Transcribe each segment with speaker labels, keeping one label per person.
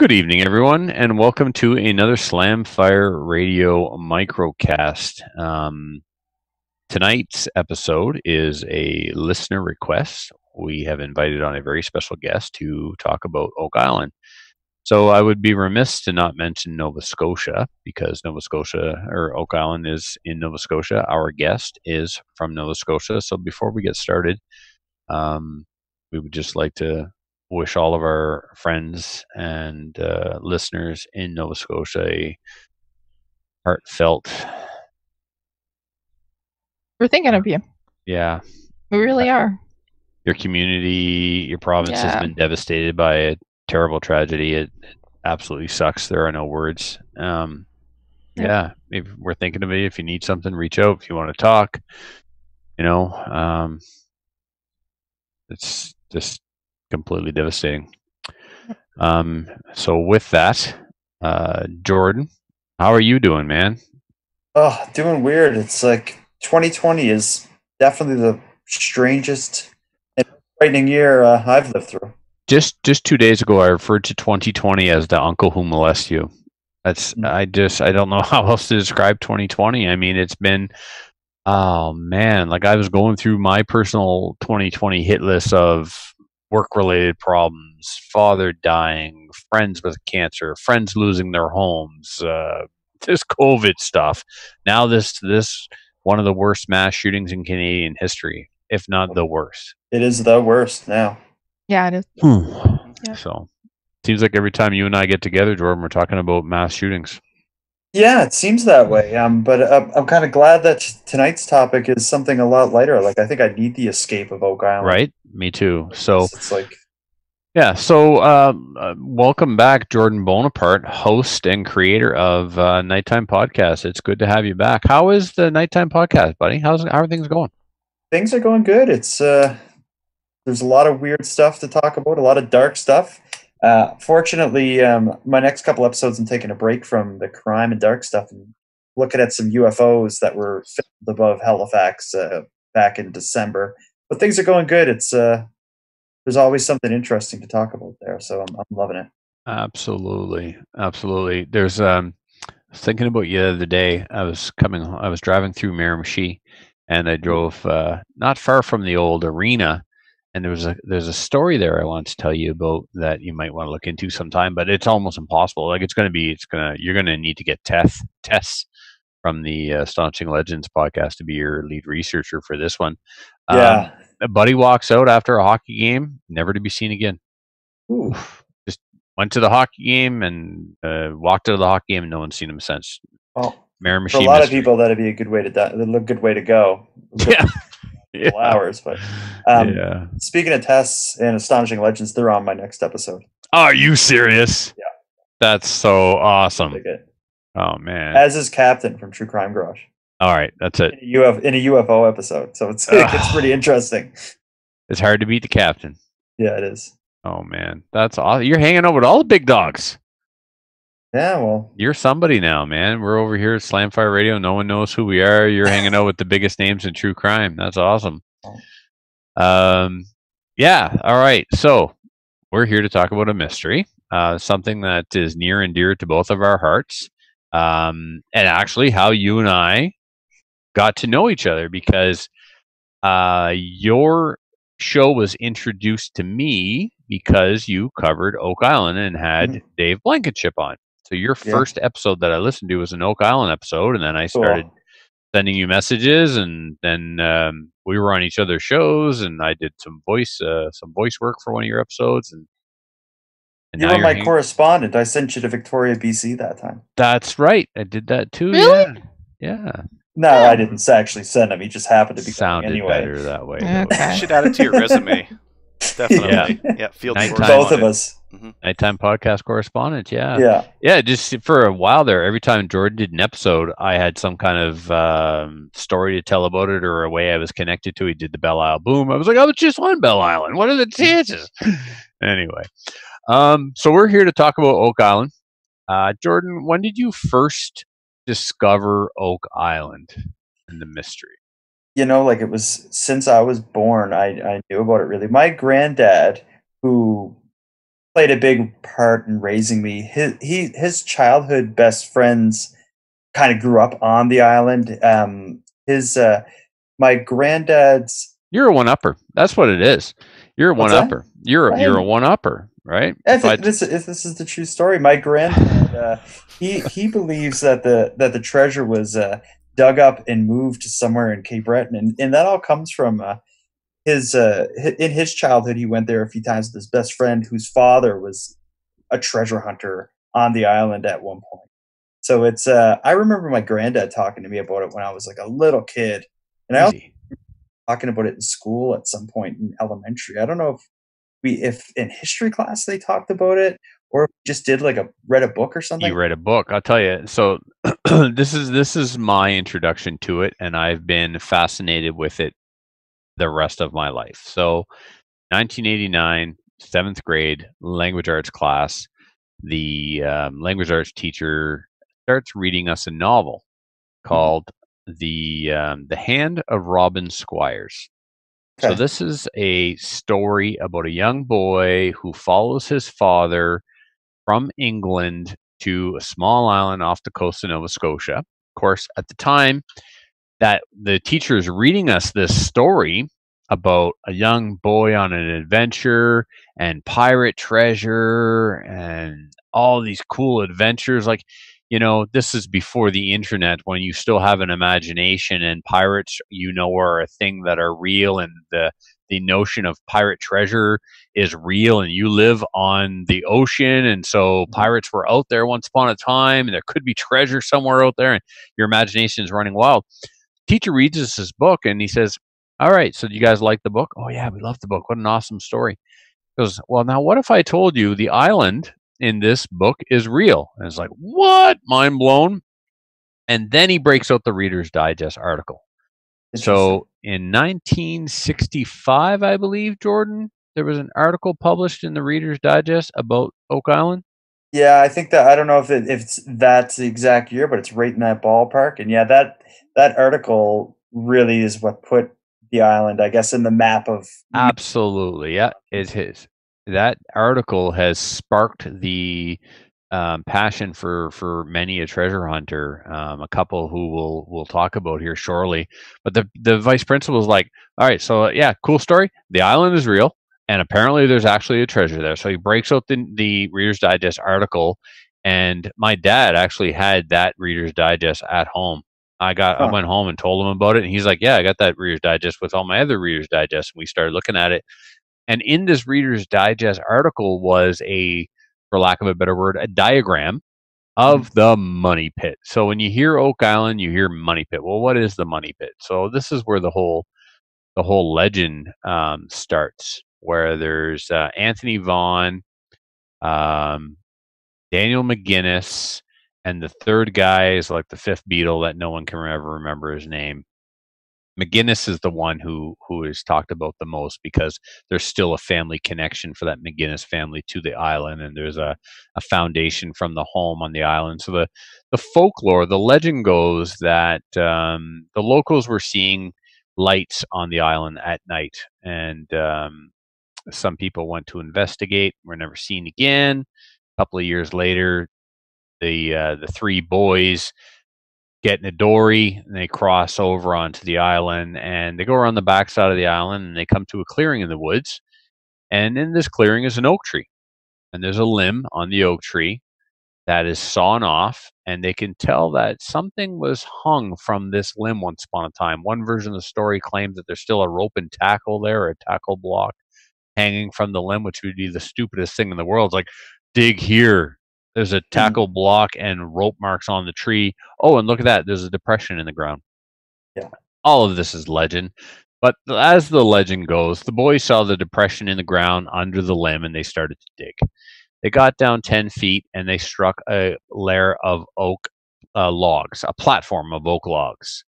Speaker 1: Good evening, everyone, and welcome to another Slamfire Radio microcast. Um, tonight's episode is a listener request. We have invited on a very special guest to talk about Oak Island. So I would be remiss to not mention Nova Scotia because Nova Scotia or Oak Island is in Nova Scotia. Our guest is from Nova Scotia. So before we get started, um, we would just like to wish all of our friends and uh, listeners in Nova Scotia a heartfelt.
Speaker 2: We're thinking of you.
Speaker 1: Yeah.
Speaker 2: We really are.
Speaker 1: Your community, your province yeah. has been devastated by a terrible tragedy. It, it, absolutely sucks. There are no words. Um, yeah. yeah, if we're thinking of you. If you need something, reach out. If you want to talk, you know, um, it's just completely devastating. Um, so with that, uh, Jordan, how are you doing, man?
Speaker 3: Oh, doing weird. It's like 2020 is definitely the strangest and frightening year uh, I've lived through.
Speaker 1: Just just two days ago, I referred to 2020 as the uncle who molests you. That's mm-hmm. I just I don't know how else to describe 2020. I mean, it's been oh man, like I was going through my personal 2020 hit list of work related problems, father dying, friends with cancer, friends losing their homes, uh, this COVID stuff. Now this this one of the worst mass shootings in Canadian history, if not the worst.
Speaker 3: It is the worst now.
Speaker 2: Yeah, it is.
Speaker 1: yeah. So seems like every time you and I get together, Jordan, we're talking about mass shootings.
Speaker 3: Yeah, it seems that way. Um, but uh, I'm kind of glad that tonight's topic is something a lot lighter. Like I think I need the escape of Oak Island.
Speaker 1: Right. Me too. So
Speaker 3: it's, it's like.
Speaker 1: Yeah, so um, uh, welcome back, Jordan Bonaparte, host and creator of uh, Nighttime Podcast. It's good to have you back. How is the Nighttime Podcast, buddy? How's how are things going?
Speaker 3: Things are going good. It's uh, there's a lot of weird stuff to talk about, a lot of dark stuff. Uh, fortunately, um, my next couple episodes, I'm taking a break from the crime and dark stuff and looking at some UFOs that were filmed above Halifax uh, back in December. But things are going good. It's uh, there's always something interesting to talk about there, so I'm, I'm loving it.
Speaker 1: Absolutely, absolutely. There's um, thinking about you the other day. I was coming, I was driving through Miramichi, and I drove uh, not far from the old arena and there was a there's a story there I want to tell you about that you might want to look into sometime, but it's almost impossible. Like it's going to be, it's going to you're going to need to get Tess Tess from the uh, Astonishing Legends podcast to be your lead researcher for this one.
Speaker 3: Yeah, um,
Speaker 1: a buddy walks out after a hockey game, never to be seen again.
Speaker 3: Ooh.
Speaker 1: Just went to the hockey game and uh, walked out of the hockey game, and no one's seen him since.
Speaker 3: Well, for a lot mystery. of people, that'd be a good way to die, a good way to go.
Speaker 1: Yeah
Speaker 3: yeah. hours. But um, yeah. speaking of Tess and astonishing legends, they're on my next episode.
Speaker 1: Are you serious?
Speaker 3: Yeah,
Speaker 1: that's so awesome. Oh man,
Speaker 3: as is Captain from True Crime Garage.
Speaker 1: All right, that's it.
Speaker 3: In a, Uf- in a UFO episode, so it's it's pretty interesting.
Speaker 1: It's hard to beat the captain.
Speaker 3: Yeah, it is.
Speaker 1: Oh man, that's awesome. You're hanging out with all the big dogs.
Speaker 3: Yeah, well,
Speaker 1: you're somebody now, man. We're over here at Slamfire Radio. No one knows who we are. You're hanging out with the biggest names in true crime. That's awesome. Um, yeah. All right. So we're here to talk about a mystery, uh, something that is near and dear to both of our hearts, um, and actually how you and I got to know each other because uh, your show was introduced to me because you covered Oak Island and had mm. Dave Blankenship on. So your yeah. first episode that I listened to was an Oak Island episode, and then I started cool. sending you messages, and then um, we were on each other's shows, and I did some voice uh, some voice work for one of your episodes, and.
Speaker 3: and you were my hanging- correspondent. I sent you to Victoria, BC that time.
Speaker 1: That's right. I did that too.
Speaker 2: Really?
Speaker 1: Yeah. Yeah.
Speaker 3: No, I didn't actually send him. He just happened to be
Speaker 1: sounded
Speaker 3: anyway.
Speaker 1: better that way.
Speaker 4: Okay. You should add it to your resume. Definitely. Yeah. yeah. Field
Speaker 3: Both of us.
Speaker 1: Mm-hmm. Nighttime podcast correspondent. Yeah.
Speaker 3: Yeah.
Speaker 1: Yeah. Just for a while there, every time Jordan did an episode, I had some kind of um, story to tell about it or a way I was connected to. He did the Belle Isle boom. I was like, I was just on Bell Island. What are the chances? anyway. Um, so we're here to talk about Oak Island. Uh, Jordan, when did you first discover Oak Island and the mystery?
Speaker 3: You know, like it was since I was born, I, I knew about it really. My granddad, who played a big part in raising me. His he his childhood best friends kind of grew up on the island. Um, his uh, my granddad's.
Speaker 1: You're a one upper. That's what it is. You're a one upper. You're
Speaker 3: I
Speaker 1: you're a one upper, right? If I-
Speaker 3: this if this is the true story. My granddad uh, he he believes that the that the treasure was uh, dug up and moved to somewhere in Cape Breton, and, and that all comes from uh, his uh, in his childhood. He went there a few times with his best friend, whose father was a treasure hunter on the island at one point. So it's uh, I remember my granddad talking to me about it when I was like a little kid, and I also talking about it in school at some point in elementary. I don't know if we if in history class they talked about it or just did like a read a book or something.
Speaker 1: you read a book. I'll tell you so this is this is my introduction to it and i've been fascinated with it the rest of my life. So 1989 seventh grade language arts class the um, language arts teacher starts reading us a novel called the um, the hand of robin squires. So this is a story about a young boy who follows his father from England to a small island off the coast of Nova Scotia. Of course, at the time that the teacher is reading us this story about a young boy on an adventure and pirate treasure and all these cool adventures like you know this is before the internet when you still have an imagination and pirates you know are a thing that are real and the the notion of pirate treasure is real and you live on the ocean and so mm-hmm. pirates were out there once upon a time and there could be treasure somewhere out there and your imagination is running wild. Teacher reads us this book and he says all right so do you guys like the book? Oh yeah we love the book. What an awesome story. He goes well now what if i told you the island in this book is real and it's like what mind blown and then he breaks out the reader's digest article so in 1965, I believe, Jordan, there was an article published in the Reader's Digest about Oak Island.
Speaker 3: yeah, I think that I don't know if it, if it's that's the exact year, but it's right in that ballpark. And yeah, that that article really is what put the island, I guess, in the map of
Speaker 1: Absolutely, yeah, it's his. That article has sparked the um, passion for for many a treasure hunter. Um, a couple who we'll we'll talk about here shortly. But the the vice principal is like, all right, so uh, yeah, cool story. The island is real, and apparently there's actually a treasure there. So he breaks out the the Reader's Digest article, and my dad actually had that Reader's Digest at home. I got I went home and told him about it, and he's like, "Yeah, I got that Reader's Digest with all my other Reader's Digest." And we started looking at it, and in this Reader's Digest article was a, for lack of a better word, a diagram of the money pit. So when you hear Oak Island, you hear money pit. Well, what is the money pit? So this is where the whole the whole legend um, starts, where there's uh, Anthony Vaughn, um, Daniel McGinnis, and the third guy is like the fifth Beatle that no one can ever remember his name. McGinnis is the one who who is talked about the most because there's still a family connection for that McGinnis family to the island, and there's a, a foundation from the home on the island. So the the folklore, the legend goes that um, the locals were seeing lights on the island at night, and um, some people went to investigate. Were never seen again. A couple of years later, the uh, the three boys get dory and they cross over onto the island and they go around the backside of the island and they come to a clearing in the woods and in this clearing is an oak tree and there's a limb on the oak tree that is sawn off and they can tell that something was hung from this limb once upon a time. One version of the story claims that there's still a rope and tackle there or a tackle block hanging from the limb which would be the stupidest thing in the world. It's like dig here there's a tackle block and rope marks on the tree. Oh, and look at that. There's a depression in the ground.
Speaker 3: Yeah.
Speaker 1: All of this is legend. But as the legend goes, the boys saw the depression in the ground under the limb and they started to dig. They got down 10 feet and they struck a layer of oak uh, logs, a platform of oak logs.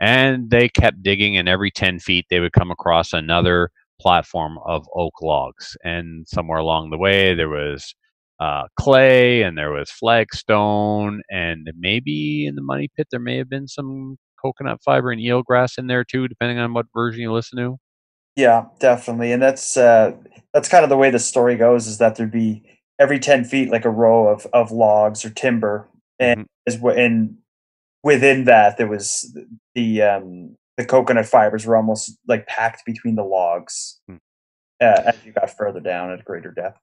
Speaker 1: And they kept digging, and every 10 feet they would come across another platform of oak logs. And somewhere along the way, there was uh, clay and there was flagstone and maybe in the money pit there may have been some coconut fiber and eelgrass in there too depending on what version you listen to
Speaker 3: Yeah, definitely, and that's uh, that's kind of the way the story goes. Is that there'd be every ten feet like a row of, of logs or timber, and
Speaker 1: Mm-hmm.
Speaker 3: and within that there was the um, the coconut fibers were almost like packed between the logs
Speaker 1: Hmm.
Speaker 3: uh, as you got further down at greater depth.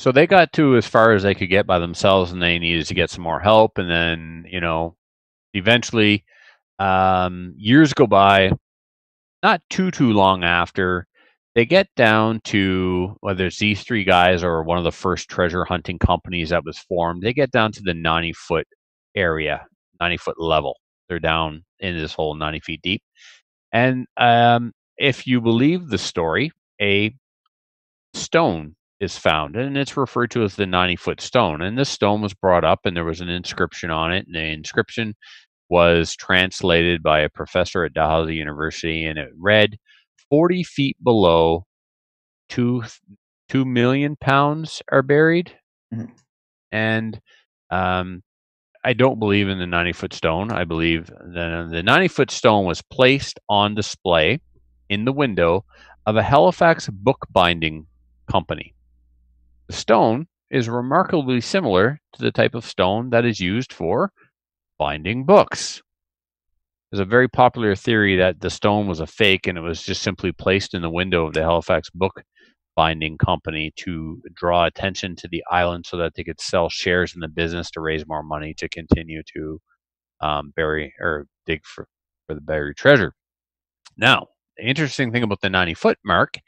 Speaker 1: So they got to as far as they could get by themselves, and they needed to get some more help. And then, you know, eventually, um, years go by. Not too too long after, they get down to whether it's these three guys or one of the first treasure hunting companies that was formed. They get down to the ninety foot area, ninety foot level. They're down in this hole, ninety feet deep. And um, if you believe the story, a stone is found, and it's referred to as the 90 foot stone. And this stone was brought up, and there was an inscription on it. And the inscription was translated by a professor at Dalhousie University, and it read 40 feet below, two, 2 million pounds are buried.
Speaker 3: Mhm.
Speaker 1: And um, I don't believe in the 90 foot stone. I believe the, the 90 foot stone was placed on display in the window of a Halifax bookbinding company. The stone is remarkably similar to the type of stone that is used for binding books. There's a very popular theory that the stone was a fake and it was just simply placed in the window of the Halifax book binding company to draw attention to the island so that they could sell shares in the business to raise more money to continue to um, bury or dig for, for the buried treasure. Now, the interesting thing about the 90 foot mark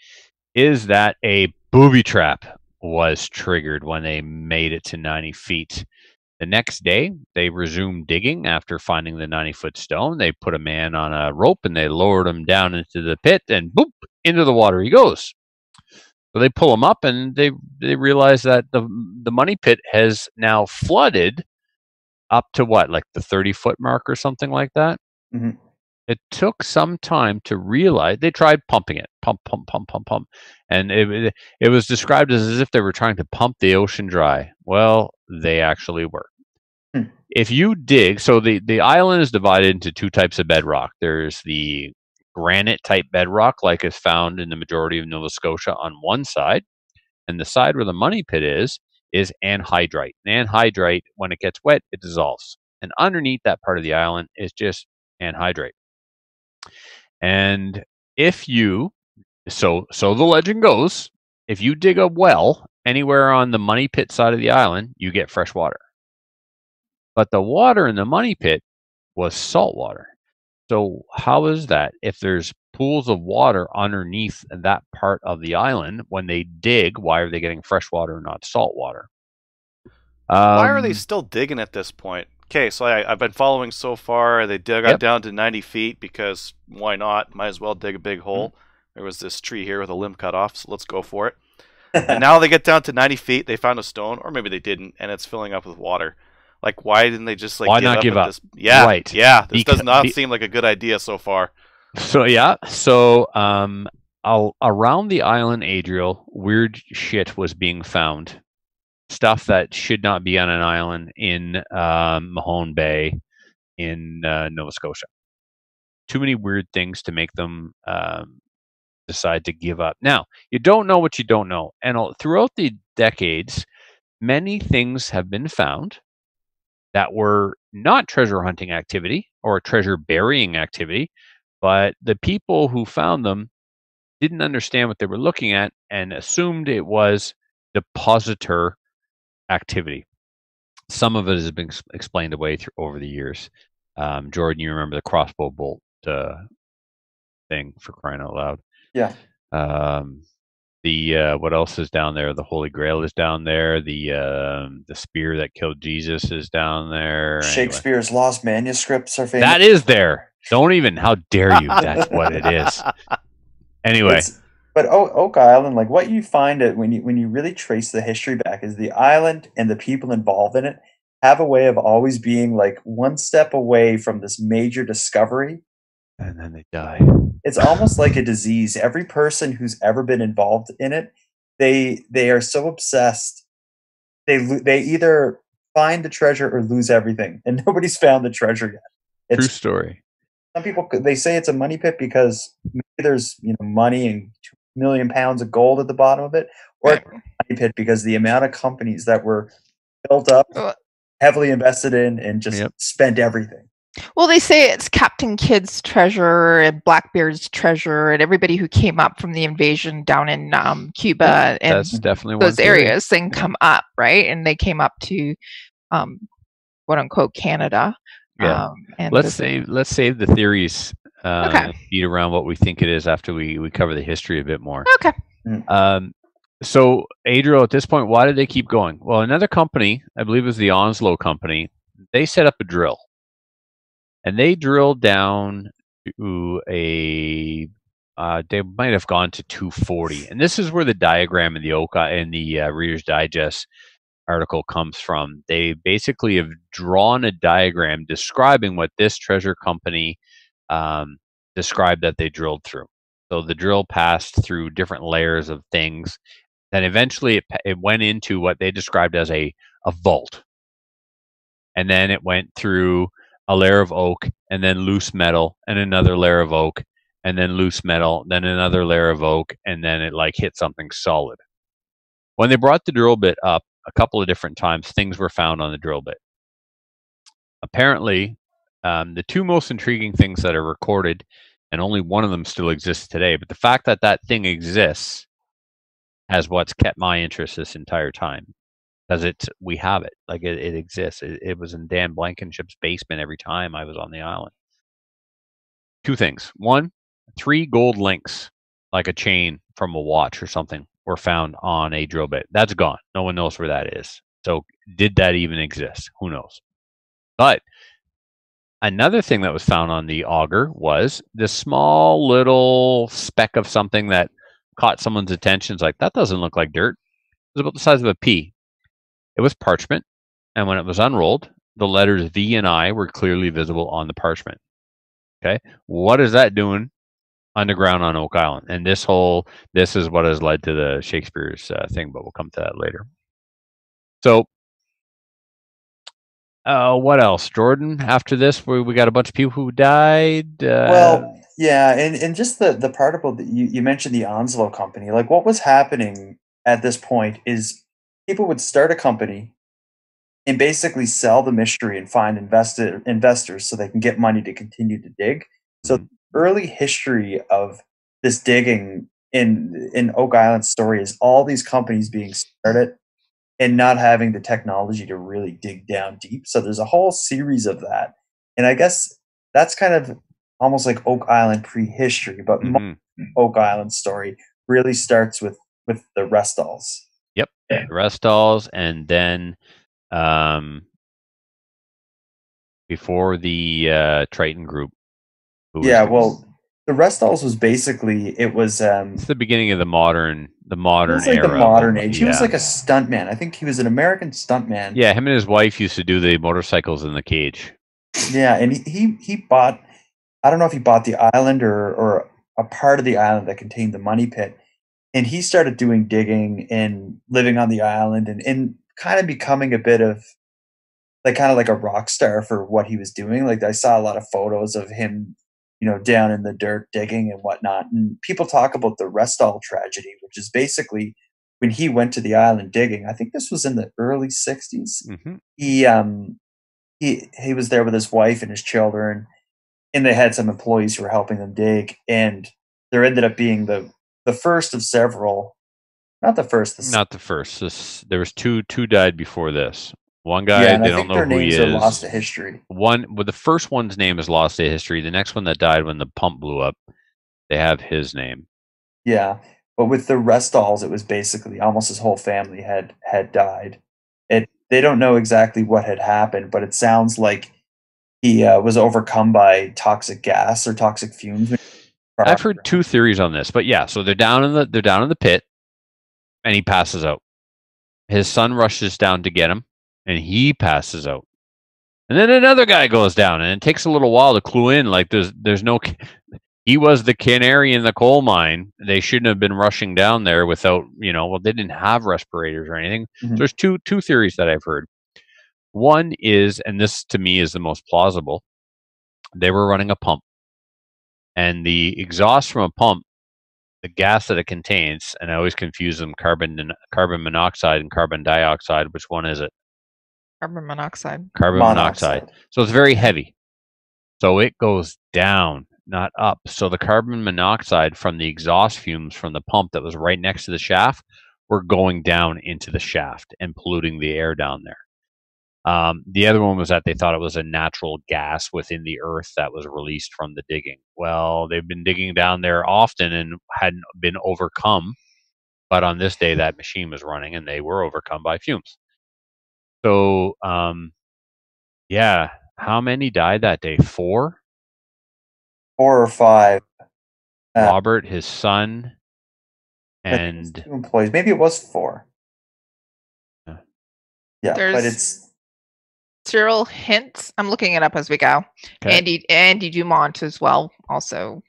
Speaker 1: is that a booby trap was triggered when they made it to 90 feet. The next day, they resumed digging after finding the 90 foot stone. They put a man on a rope and they lowered him down into the pit and boop, into the water he goes. So they pull him up and they, they realize that the, the money pit has now flooded up to what, like the 30 foot mark or something like that?
Speaker 3: Mhm.
Speaker 1: It took some time to realize they tried pumping it, pump, pump, pump, pump, pump, and it it- was described as, as if they were trying to pump the ocean dry. Well, they actually were.
Speaker 3: Hmm.
Speaker 1: If you dig, so the the island is divided into two types of bedrock. There's the granite type bedrock, like is found in the majority of Nova Scotia, on one side, and the side where the money pit is is anhydrite. And anhydrite, when it gets wet, it dissolves, and underneath that part of the island is just anhydrite. And if you, so so the legend goes, if you dig a well anywhere on the money pit side of the island, you get fresh water. But the water in the money pit was salt water. So how is that? If there's pools of water underneath that part of the island, when they dig, why are they getting fresh water and not salt water?
Speaker 4: Why are they
Speaker 1: Um,
Speaker 4: still digging at this point? Okay, so I, I've been following so far. They dug
Speaker 1: Yep.
Speaker 4: got down to 90 feet because why not? Might as well dig a big
Speaker 1: Mm-hmm.
Speaker 4: hole. There was this tree here with a limb cut off, so let's go for it. and now they get down to 90 feet. They found a stone, or maybe they didn't, and it's filling up with water. Like, why didn't they just like
Speaker 1: Why not
Speaker 4: up
Speaker 1: give up?
Speaker 4: This? Yeah,
Speaker 1: Right.
Speaker 4: Yeah, this does not
Speaker 1: be-
Speaker 4: seem like a good idea so far.
Speaker 1: So yeah, so um, around the island Adriel, weird shit was being found. Stuff that should not be on an island in um, Mahone Bay, in uh, Nova Scotia. Too many weird things to make them um, decide to give up. Now you don't know what you don't know, and throughout the decades, many things have been found that were not treasure hunting activity or treasure burying activity, but the people who found them didn't understand what they were looking at and assumed it was depositor activity. Some of it has been explained away through, over the years. Um, Jordan, you remember the crossbow bolt uh, thing for crying out loud.
Speaker 3: Yeah.
Speaker 1: Um, the uh, what else is down there? The Holy Grail is down there. The um, the spear that killed Jesus is down there. Anyway.
Speaker 3: Shakespeare's lost manuscripts are famous.
Speaker 1: That is there. Don't even. How dare you? That's what it is. Anyway,
Speaker 3: It's- but o- Oak Island, like what you find it when you when you really trace the history back, is the island and the people involved in it have a way of always being like one step away from this major discovery.
Speaker 1: and then they die.
Speaker 3: It's almost like a disease. Every person who's ever been involved in it, they they are so obsessed. They they either find the treasure or lose everything, and nobody's found the treasure yet.
Speaker 1: True
Speaker 3: It's
Speaker 1: story.
Speaker 3: some people they say it's a money pit because maybe there's you know money and million pounds of gold at the bottom of it, or
Speaker 2: Right.
Speaker 3: money pit because the amount of companies that were built up,
Speaker 2: Uh,
Speaker 3: heavily invested in, and just
Speaker 1: Yep.
Speaker 3: spent everything.
Speaker 2: Well, they say it's Captain Kidd's treasure and Blackbeard's treasure and everybody who came up from the invasion down in um, Cuba and
Speaker 1: That's definitely
Speaker 2: those areas then come up, right? And they came up to um, quote unquote Canada.
Speaker 1: Yeah.
Speaker 2: Um, and
Speaker 1: let's save let's save the theories uh,
Speaker 2: Okay.
Speaker 1: beat around what we think it is after we we cover the history a bit more.
Speaker 2: okay.
Speaker 1: Um, so Adriel, at this point, why did they keep going? Well, another company, I believe it was the Onslow company, they set up a drill, and they drilled down to a. Uh, they might have gone to 240, and this is where the diagram in the Oka and the uh, Reader's Digest article comes from. They basically have drawn a diagram describing what this treasure company um, described that they drilled through. So the drill passed through different layers of things. Then eventually it, it went into what they described as a, a vault. And then it went through a layer of oak and then loose metal and another layer of oak and then loose metal, then another layer of oak, and then it like hit something solid. When they brought the drill bit up a couple of different times, things were found on the drill bit. Apparently, um, the two most intriguing things that are recorded and only one of them still exists today. But the fact that that thing exists has what's kept my interest this entire time because it's we have it like it, it exists. It, it was in Dan Blankenship's basement every time I was on the island. Two things: one, three gold links like a chain from a watch or something were found on a drill bit. That's gone. No one knows where that is. So did that even exist? Who knows? But Another thing that was found on the auger was this small little speck of something that caught someone's attention. It's like, that doesn't look like dirt. It was about the size of a pea. It was parchment. And when it was unrolled, the letters V and I were clearly visible on the parchment. Okay. What is that doing underground on Oak Island? And this whole, this is what has led to the Shakespeare's uh, thing, but we'll come to that later. So uh, what else, Jordan? After this, we we got a bunch of people who died. Uh,
Speaker 3: well, yeah, and, and just the the part about that you, you mentioned the Onslow company, like what was happening at this point is people would start a company and basically sell the mystery and find invested investors so they can get money to continue to dig. So
Speaker 1: Mhm.
Speaker 3: early history of this digging in in Oak Island story is all these companies being started and not having the technology to really dig down deep. So there's a whole series of that. And I guess that's kind of almost like Oak Island prehistory, but
Speaker 1: mhm.
Speaker 3: Oak Island story really starts with with the Restalls.
Speaker 1: the Restalls, and then um, before the uh, Triton group.
Speaker 3: Yeah, well, the Restalls was basically it was um
Speaker 1: it's the beginning of the modern, the modern
Speaker 3: like
Speaker 1: era.
Speaker 3: the modern age. He was like a stuntman. I think he was an American stuntman.
Speaker 1: yeah, him and his wife used to do the motorcycles in the cage.
Speaker 3: Yeah, and he, he he bought I don't know if he bought the island or or a part of the island that contained the money pit. And he started doing digging and living on the island and, and kind of becoming a bit of like kind of like a rock star for what he was doing. Like I saw a lot of photos of him, you know, down in the dirt digging and whatnot. And people talk about the Restall tragedy, which is basically when he went to the island digging. I think this was in the early '60s
Speaker 1: hmm
Speaker 3: he um he he was there with his wife and his children and they had some employees who were helping them dig and there ended up being the the first of several not the first the
Speaker 1: Not the first. This, there was two. Two died before this. One guy
Speaker 3: yeah
Speaker 1: they
Speaker 3: i
Speaker 1: don't know who he is.
Speaker 3: lost to history.
Speaker 1: One well the first one's name is lost to history. The next one that died when the pump blew up they have his name.
Speaker 3: Yeah but with the restalls it was basically almost his whole family had had died. It they don't know exactly what had happened but it sounds like he uh, was overcome by toxic gas or toxic fumes.
Speaker 1: I've heard two theories on this but yeah so they're down in the they're down in the pit and he passes out. His son rushes down to get him and he passes out and then another guy goes down and it takes a little while to clue in like there's there's no he was the canary in the coal mine they shouldn't have been rushing down there without you know well they didn't have respirators or anything
Speaker 3: Mhm.
Speaker 1: there's two two theories that i've heard one is and this to me is the most plausible they were running a pump and the exhaust from a pump, the gas that it contains, and I always confuse them carbon and carbon monoxide and carbon dioxide. Which one is it?
Speaker 2: Carbon monoxide.
Speaker 1: Carbon monoxide. So it's very heavy. So it goes down, not up. So the carbon monoxide from the exhaust fumes from the pump that was right next to the shaft were going down into the shaft and polluting the air down there. Um, the other one was that they thought it was a natural gas within the earth that was released from the digging. Well, they've been digging down there often and hadn't been overcome. But on this day, that machine was running and they were overcome by fumes. So, um, yeah, how many died that day? Four?
Speaker 3: Four or five. Uh,
Speaker 1: Robert, his son,
Speaker 3: I think it was
Speaker 1: and
Speaker 3: two employees. Maybe it was four.
Speaker 1: Yeah.
Speaker 3: Yeah, but it's
Speaker 2: Cyril Hiltz. I'm looking it up as we go.
Speaker 1: Okay.
Speaker 2: Andy Andy Dumont as well. Also,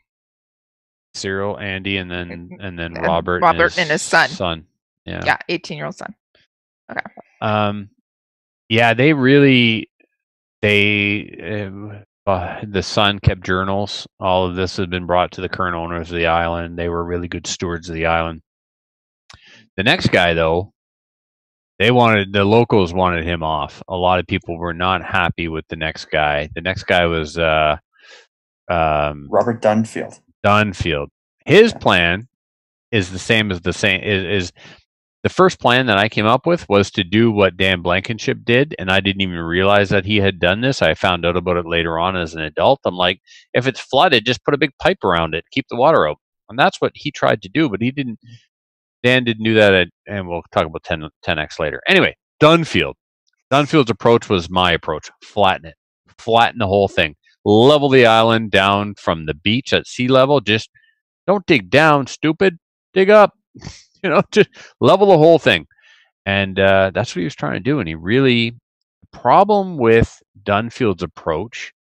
Speaker 1: Cyril, Andy, and then and then
Speaker 2: and
Speaker 1: Robert,
Speaker 2: Robert and his son.
Speaker 1: Son, yeah.
Speaker 2: yeah, 18 year old son. Okay.
Speaker 1: Um, yeah, they really they uh, uh, the son kept journals. All of this has been brought to the current owners of the island. They were really good stewards of the island. The next guy, though, they wanted the locals wanted him off. A lot of people were not happy with the next guy. The next guy was uh, um,
Speaker 3: Robert Dunfield.
Speaker 1: Dunfield. His plan is the same as the same is, is the first plan that I came up with was to do what Dan Blankenship did, and I didn't even realize that he had done this. I found out about it later on as an adult. I'm like, if it's flooded, just put a big pipe around it, keep the water out, and that's what he tried to do. But he didn't. Dan didn't do that, at, and we'll talk about 10, 10x later. Anyway, Dunfield. Dunfield's approach was my approach: flatten it, flatten the whole thing, level the island down from the beach at sea level. Just don't dig down, stupid. Dig up. you know, just level the whole thing. And uh, that's what he was trying to do. And he really, the problem with Dunfield's approach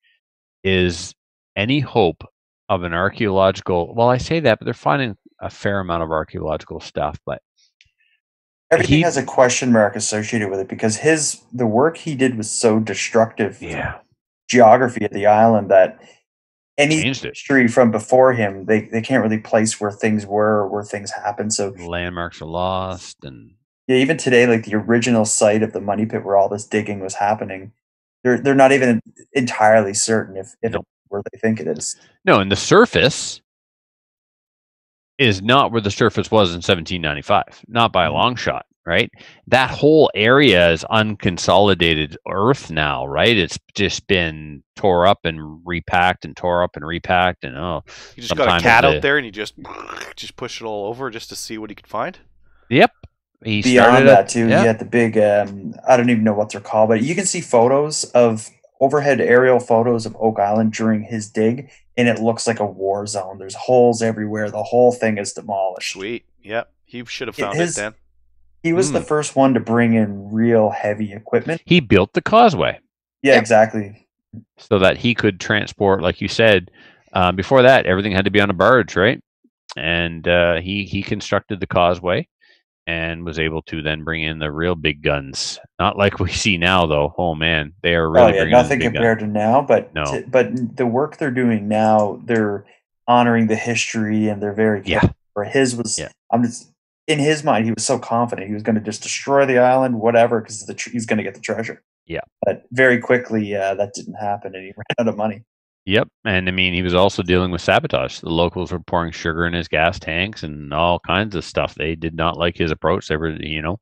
Speaker 1: is any hope of an archaeological. Well, I say that, but they're finding a fair amount of archaeological stuff. But
Speaker 3: Everything
Speaker 1: He-
Speaker 3: has a question mark associated with it because his the work he did was so destructive
Speaker 1: yeah,
Speaker 3: geography of the island that any history from before him they, they can't really place where things were or where things happened. So
Speaker 1: landmarks are lost, and
Speaker 3: yeah, even today, like the original site of the money pit where all this digging was happening, they're they're not even entirely certain if if
Speaker 1: Nope.
Speaker 3: it's where they think it is.
Speaker 1: no, and the surface is not where the surface was in 1795, not by a
Speaker 3: Mhm.
Speaker 1: long shot, right? That whole area is unconsolidated earth now, right? It's just been tore up and repacked and tore up and repacked, and oh,
Speaker 4: You just got a cat out there and you just just push it all over just to see what he could find.
Speaker 1: yep. He
Speaker 3: Beyond
Speaker 1: started
Speaker 3: that too,
Speaker 1: yeah.
Speaker 3: you had the big um, I don't even know what they're called, but you can see photos of overhead aerial photos of Oak Island during his dig, and it looks like a war zone. There's holes everywhere. The whole thing is demolished.
Speaker 4: Sweet. Yep. He should have
Speaker 3: It
Speaker 4: found
Speaker 3: is-
Speaker 4: it then.
Speaker 3: He was the
Speaker 1: Mm.
Speaker 3: first one to bring in real heavy equipment.
Speaker 1: he built the causeway.
Speaker 3: Yeah,
Speaker 2: Yep.
Speaker 3: exactly.
Speaker 1: so that he could transport, like you said. Um, before that, everything had to be on a barge, right? And uh, he he constructed the causeway and was able to then bring in the real big guns. Not like we see now, though. Oh man, they are really
Speaker 3: oh yeah,
Speaker 1: bringing in the
Speaker 3: nothing
Speaker 1: big guns.
Speaker 3: compared to now, but
Speaker 1: No.
Speaker 3: t- but the work they're doing now, they're honoring the history and they're very
Speaker 1: Yeah.
Speaker 3: careful. For his was,
Speaker 1: Yeah.
Speaker 3: I'm just in his mind, he was so confident he was going to just destroy the island, whatever, because tr- he's going to get the treasure.
Speaker 1: Yeah.
Speaker 3: but very quickly uh, that didn't happen, and he ran out of money.
Speaker 1: Yep, and I mean he was also dealing with sabotage. The locals were pouring sugar in his gas tanks and all kinds of stuff. They did not like his approach. They were, you know,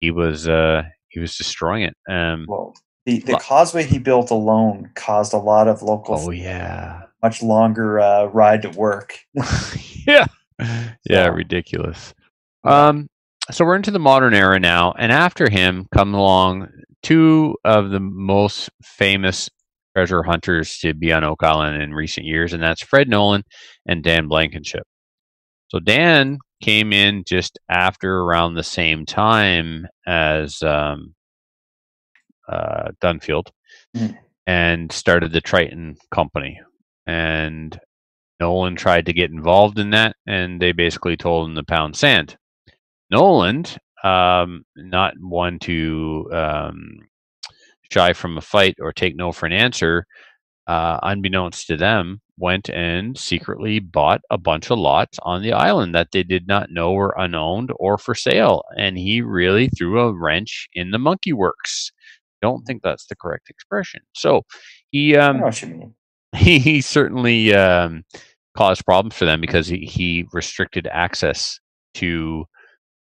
Speaker 1: he was uh he was destroying it. Um,
Speaker 3: Well, the the
Speaker 1: Lo-
Speaker 3: causeway he built alone caused a lot of local,
Speaker 1: oh yeah,
Speaker 3: much longer uh, ride to work.
Speaker 1: yeah, yeah, ridiculous. Um, so we're into the modern era now, and after him come along two of the most famous treasure hunters to be on Oak Island in recent years, and that's Fred Nolan and Dan Blankenship. So Dan came in just after around the same time as um, uh, Dunfield
Speaker 3: Mhm.
Speaker 1: and started the Triton Company. And Nolan tried to get involved in that, and they basically told him to pound sand. Nolan, um, not one to um, shy from a fight or take no for an answer, uh, unbeknownst to them, went and secretly bought a bunch of lots on the island that they did not know were unowned or for sale. And he really threw a wrench in the monkey works. Don't think that's the correct expression. So he um, he, he certainly um, caused problems for them because he, he restricted access to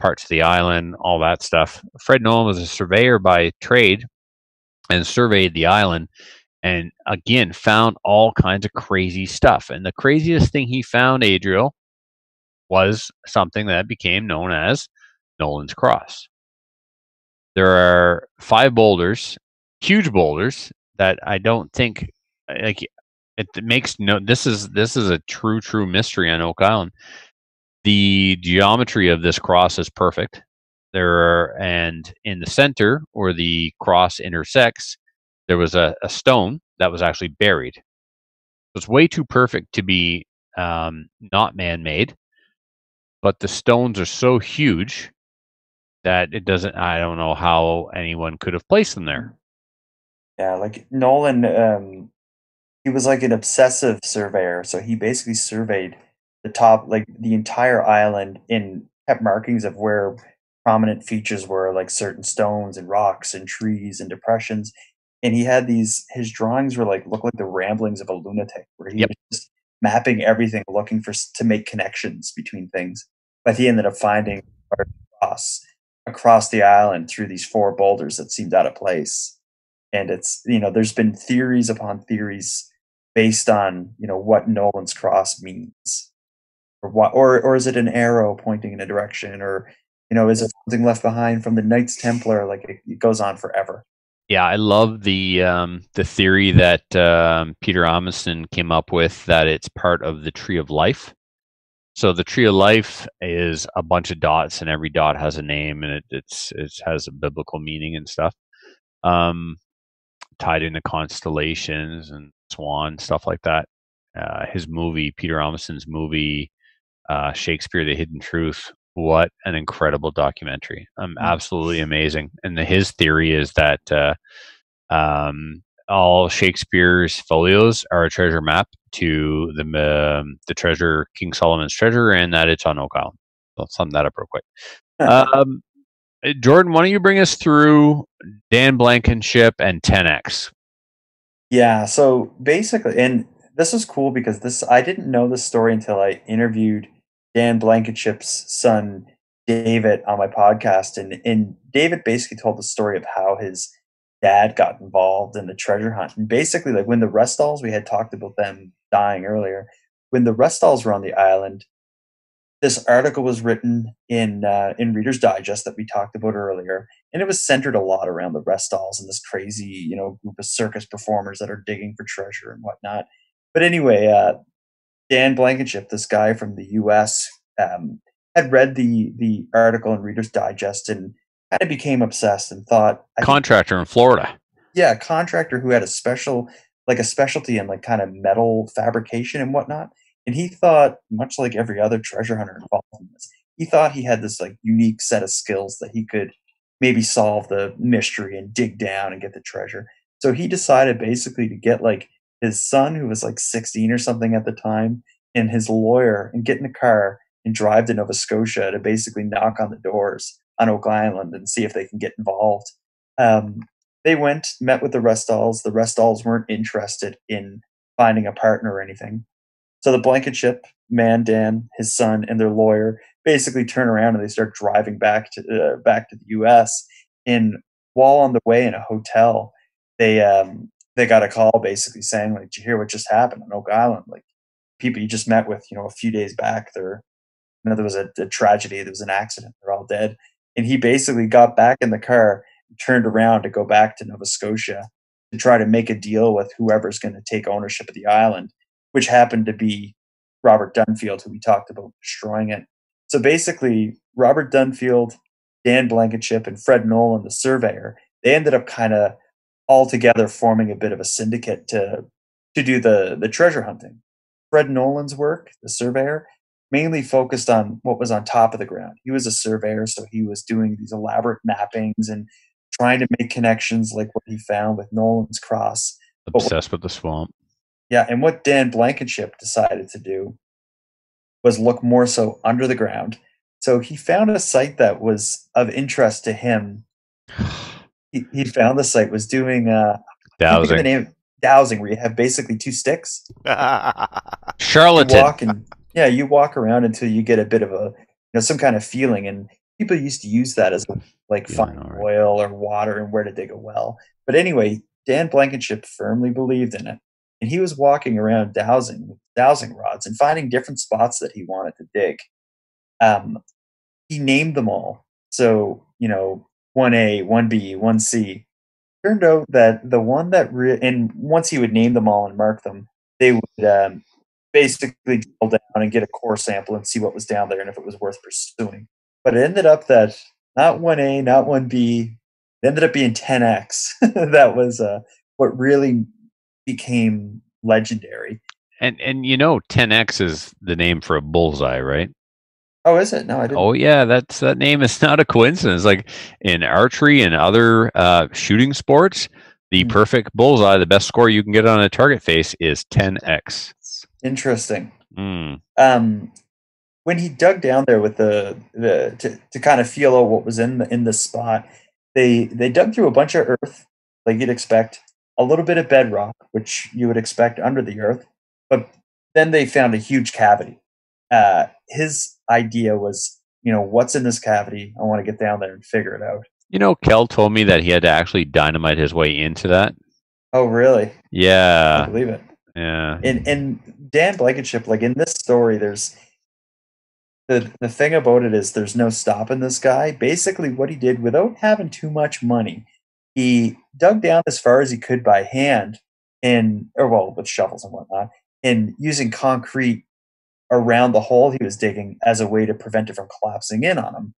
Speaker 1: parts of the island, all that stuff. Fred Nolan was a surveyor by trade and surveyed the island and again found all kinds of crazy stuff. And the craziest thing he found, Adriel, was something that became known as Nolan's Cross. There are five boulders, huge boulders that I don't think like it makes no this is this is a true true mystery on Oak Island. The geometry of this cross is perfect. There are and in the center where the cross intersects, there was a, a stone that was actually buried. It's way too perfect to be um, not man-made, but the stones are so huge that it doesn't. I don't know how anyone could have placed them there.
Speaker 3: Yeah, like Nolan, um, he was like an obsessive surveyor. So he basically surveyed the top, like the entire island, in kept markings of where prominent features were, like certain stones and rocks and trees and depressions. And he had these. His drawings were like look like the ramblings of a lunatic, where he
Speaker 1: Yep.
Speaker 3: was just mapping everything, looking for to make connections between things. But he ended up finding a cross across the island through these four boulders that seemed out of place and it's you know there's been theories upon theories based on you know what Nolan's cross means? Or what or or is it an arrow pointing in a direction or you know is it something left behind from the Knights Templar? Like it, it goes on forever.
Speaker 1: Yeah, I love the um, the theory that um, Petter Amundsen came up with that it's part of the tree of life. So the tree of life is a bunch of dots, and every dot has a name, and it it's it has a biblical meaning and stuff, um, tied into constellations and swan stuff like that. Uh, his movie, Petter Amundsen's movie, uh, Shakespeare: The Hidden Truth. What an incredible documentary! Um,
Speaker 3: Mm.
Speaker 1: absolutely amazing. And the, his theory is that uh, um, all Shakespeare's folios are a treasure map to the um, the treasure, King Solomon's treasure, and that it's on Oak Island. So I'll sum that up real quick. Um, uh, Jordan, why don't you bring us through Dan Blankenship and 10X?
Speaker 3: Yeah, so basically, and this is cool because this I didn't know this story until I interviewed Dan Blankenship's son David on my podcast, and and David basically told the story of how his dad got involved in the treasure hunt, and basically like when the Restalls, we had talked about them dying earlier, when the Restalls were on the island. This article was written in uh, in Reader's Digest that we talked about earlier, and it was centered a lot around the Restalls and this crazy, you know, group of circus performers that are digging for treasure and whatnot. But anyway, uh, Dan Blankenship, this guy from the U.S., um, had read the the article in Reader's Digest and kind of became obsessed and thought, I think,
Speaker 1: Contractor in Florida.
Speaker 3: yeah, contractor who had a special, like a specialty in like kind of metal fabrication and whatnot. And he thought, much like every other treasure hunter involved in this, he thought he had this like unique set of skills that he could maybe solve the mystery and dig down and get the treasure. So he decided basically to get like his son, who was like 16 or something at the time, and his lawyer and get in a car and drive to Nova Scotia to basically knock on the doors on Oak Island and see if they can get involved. Um, they went, met with the Restalls. The Restalls weren't interested in finding a partner or anything. So the Blankenship man, Dan, his son, and their lawyer basically turn around and they start driving back to uh, back to the U.S. And while on the way in a hotel, they um, they got a call basically saying like, "Did you hear what just happened on Oak Island? Like people you just met with, you know, a few days back, they're you know there was a, a tragedy, there was an accident, they're all dead." And he basically got back in the car, and turned around to go back to Nova Scotia to try to make a deal with whoever's going to take ownership of the island, which happened to be Robert Dunfield, who we talked about destroying it. So basically, Robert Dunfield, Dan Blankenship, and Fred Nolan, the surveyor, they ended up kind of all together forming a bit of a syndicate to to do the the treasure hunting. Fred Nolan's work, the surveyor, mainly focused on what was on top of the ground. He was a surveyor, so he was doing these elaborate mappings and trying to make connections like what he found with Nolan's cross. But what-
Speaker 1: Obsessed with the swamp.
Speaker 3: Yeah, and what Dan Blankenship decided to do was look more so under the ground. So he found a site that was of interest to him. He, he found the site was doing uh, of the
Speaker 1: Dowsing.
Speaker 3: name dowsing, where you have basically two sticks.
Speaker 1: Charlatan.
Speaker 3: and yeah, you walk around until you get a bit of a you know some kind of feeling, and people used to use that as like
Speaker 1: Feeling,
Speaker 3: find
Speaker 1: all right.
Speaker 3: oil or water and where to dig a well. But anyway, Dan Blankenship firmly believed in it, and he was walking around dowsing dowsing rods and finding different spots that he wanted to dig. Um, he named them all. So you know, one A, one B, one C. Turned out that the one that re- and once he would name them all and mark them, they would um, basically drill down and get a core sample and see what was down there and if it was worth pursuing. But it ended up that not 1A, not 1B, it ended up being 10X. that was uh, what really became legendary.
Speaker 1: And and you know 10x is the name for a bullseye, right?
Speaker 3: Oh, is it? No, I didn't.
Speaker 1: Oh yeah, that's that name is not a coincidence. Like in archery and other uh, shooting sports, the
Speaker 3: Hmm.
Speaker 1: perfect bullseye, the best score you can get on a target face is 10x.
Speaker 3: Interesting.
Speaker 1: Mm.
Speaker 3: um, when he dug down there with the the to, to kind of feel out what was in the in the spot, they they dug through a bunch of earth, like you'd expect, a little bit of bedrock, which you would expect under the earth, but then they found a huge cavity. Uh, his idea was, you know, what's in this cavity? I want to get down there and figure it out.
Speaker 1: You know, Kel told me that he had to actually dynamite his way into that.
Speaker 3: Oh, really?
Speaker 1: Yeah.
Speaker 3: I believe it.
Speaker 1: yeah.
Speaker 3: and and Dan Blankenship, like in this story, there's the the thing about it is there's no stopping this guy. Basically, what he did without having too much money, he dug down as far as he could by hand, and or well with shovels and whatnot, and using concrete around the hole he was digging as a way to prevent it from collapsing in on him.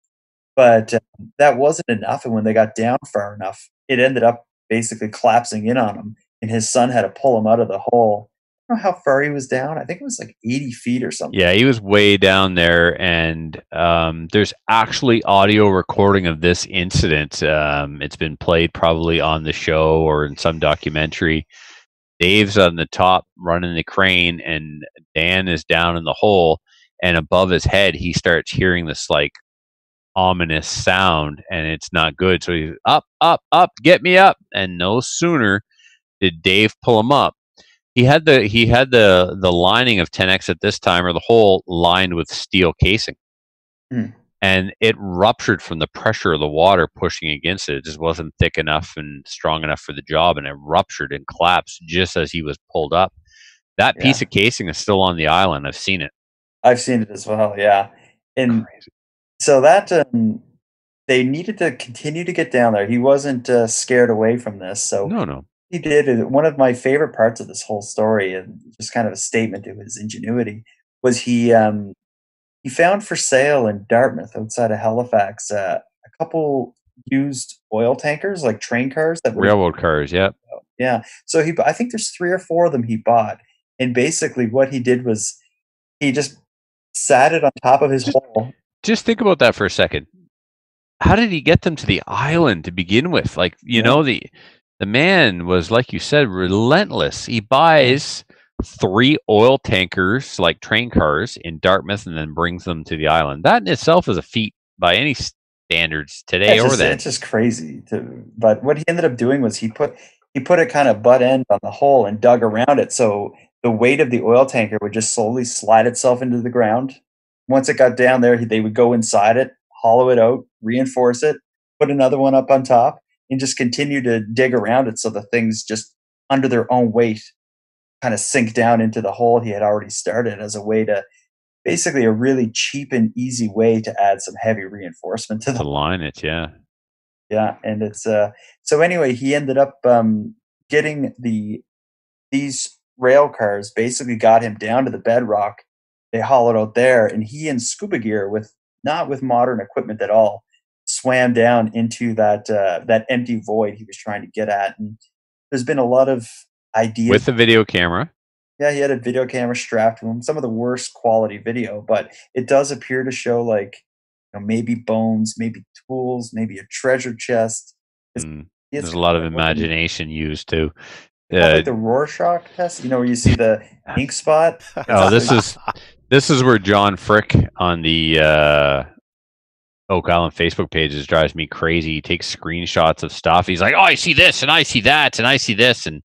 Speaker 3: But um, that wasn't enough, and when they got down far enough, it ended up basically collapsing in on him, and his son had to pull him out of the hole know how far he was down. I think it was like 80 feet or something.
Speaker 1: Yeah, he was way down there, and um, there's actually audio recording of this incident. Um, it's been played probably on the show or in some documentary. Dave's on the top running the crane, and Dan is down in the hole. And above his head, he starts hearing this like ominous sound, and it's not good. So he's up, up, up, get me up. And no sooner did Dave pull him up, he had the he had the the lining of 10x at this time or the hole lined with steel casing
Speaker 3: Hmm.
Speaker 1: and it ruptured from the pressure of the water pushing against it it just wasn't thick enough and strong enough for the job and it ruptured and collapsed just as he was pulled up that piece
Speaker 3: Yeah.
Speaker 1: of casing is still on the island i've seen it
Speaker 3: I've seen it as well. Yeah. And
Speaker 1: Crazy.
Speaker 3: so that um, they needed to continue to get down there. He wasn't uh, scared away from this. So
Speaker 1: no no
Speaker 3: he did. and One of my favorite parts of this whole story, and just kind of a statement to his ingenuity, was he um, he found for sale in Dartmouth, outside of Halifax, uh, a couple used oil tankers, like train cars that were
Speaker 1: railroad cars yeah
Speaker 3: Yeah. So he, I think there's three or four of them he bought, and basically what he did was he just sat it on top of his
Speaker 1: Just-
Speaker 3: hole.
Speaker 1: just think about that for a second. How did he get them to the island to begin with? Like, you
Speaker 3: Yeah.
Speaker 1: know, the the man was like you said, relentless. He buys three oil tankers, like train cars, in Dartmouth, and then brings them to the island. That in itself is a feat by any standards today
Speaker 3: It's
Speaker 1: or
Speaker 3: just,
Speaker 1: then.
Speaker 3: it's just crazy. To, but what he ended up doing was he put he put a kind of butt end on the hole and dug around it, so the weight of the oil tanker would just slowly slide itself into the ground. Once it got down there, they would go inside it, hollow it out, reinforce it, put another one up on top, and just continue to dig around it so the things just under their own weight kind of sink down into the hole he had already started as a way to basically a really cheap and easy way to add some heavy reinforcement to the
Speaker 1: to line it, yeah.
Speaker 3: yeah and it's uh so anyway he ended up um getting the these rail cars basically got him down to the bedrock they hollowed out there and he in scuba gear with not with modern equipment at all swam down into that uh that empty void he was trying to get at and there's been a lot of ideas
Speaker 1: With the video camera.
Speaker 3: yeah, he had a video camera strapped to him. Some of the worst quality video, but it does appear to show like you know, maybe bones, maybe tools, maybe a treasure chest. It's-
Speaker 1: Mm,
Speaker 3: It's
Speaker 1: There's a lot of imagination used to Uh,
Speaker 3: like the Rorschach test, you know, where you see the ink spot.
Speaker 1: oh, this is this is where John Frick on the uh, Oak Island Facebook pages drives me crazy. He takes screenshots of stuff. He's like, "Oh, I see this, and I see that, and I see this," and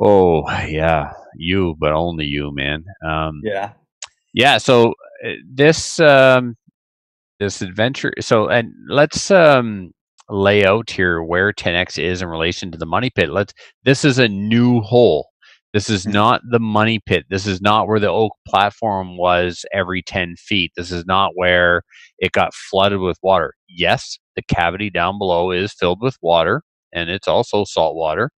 Speaker 1: oh yeah, you, but only you, man. Um,
Speaker 3: Yeah.
Speaker 1: yeah so uh, this um this adventure so and let's um lay out here where 10x is in relation to the money pit let's this is a new hole this is
Speaker 3: Mhm.
Speaker 1: not the money pit this is not where the oak platform was every 10 feet this is not where it got flooded with water yes the cavity down below is filled with water and it's also salt water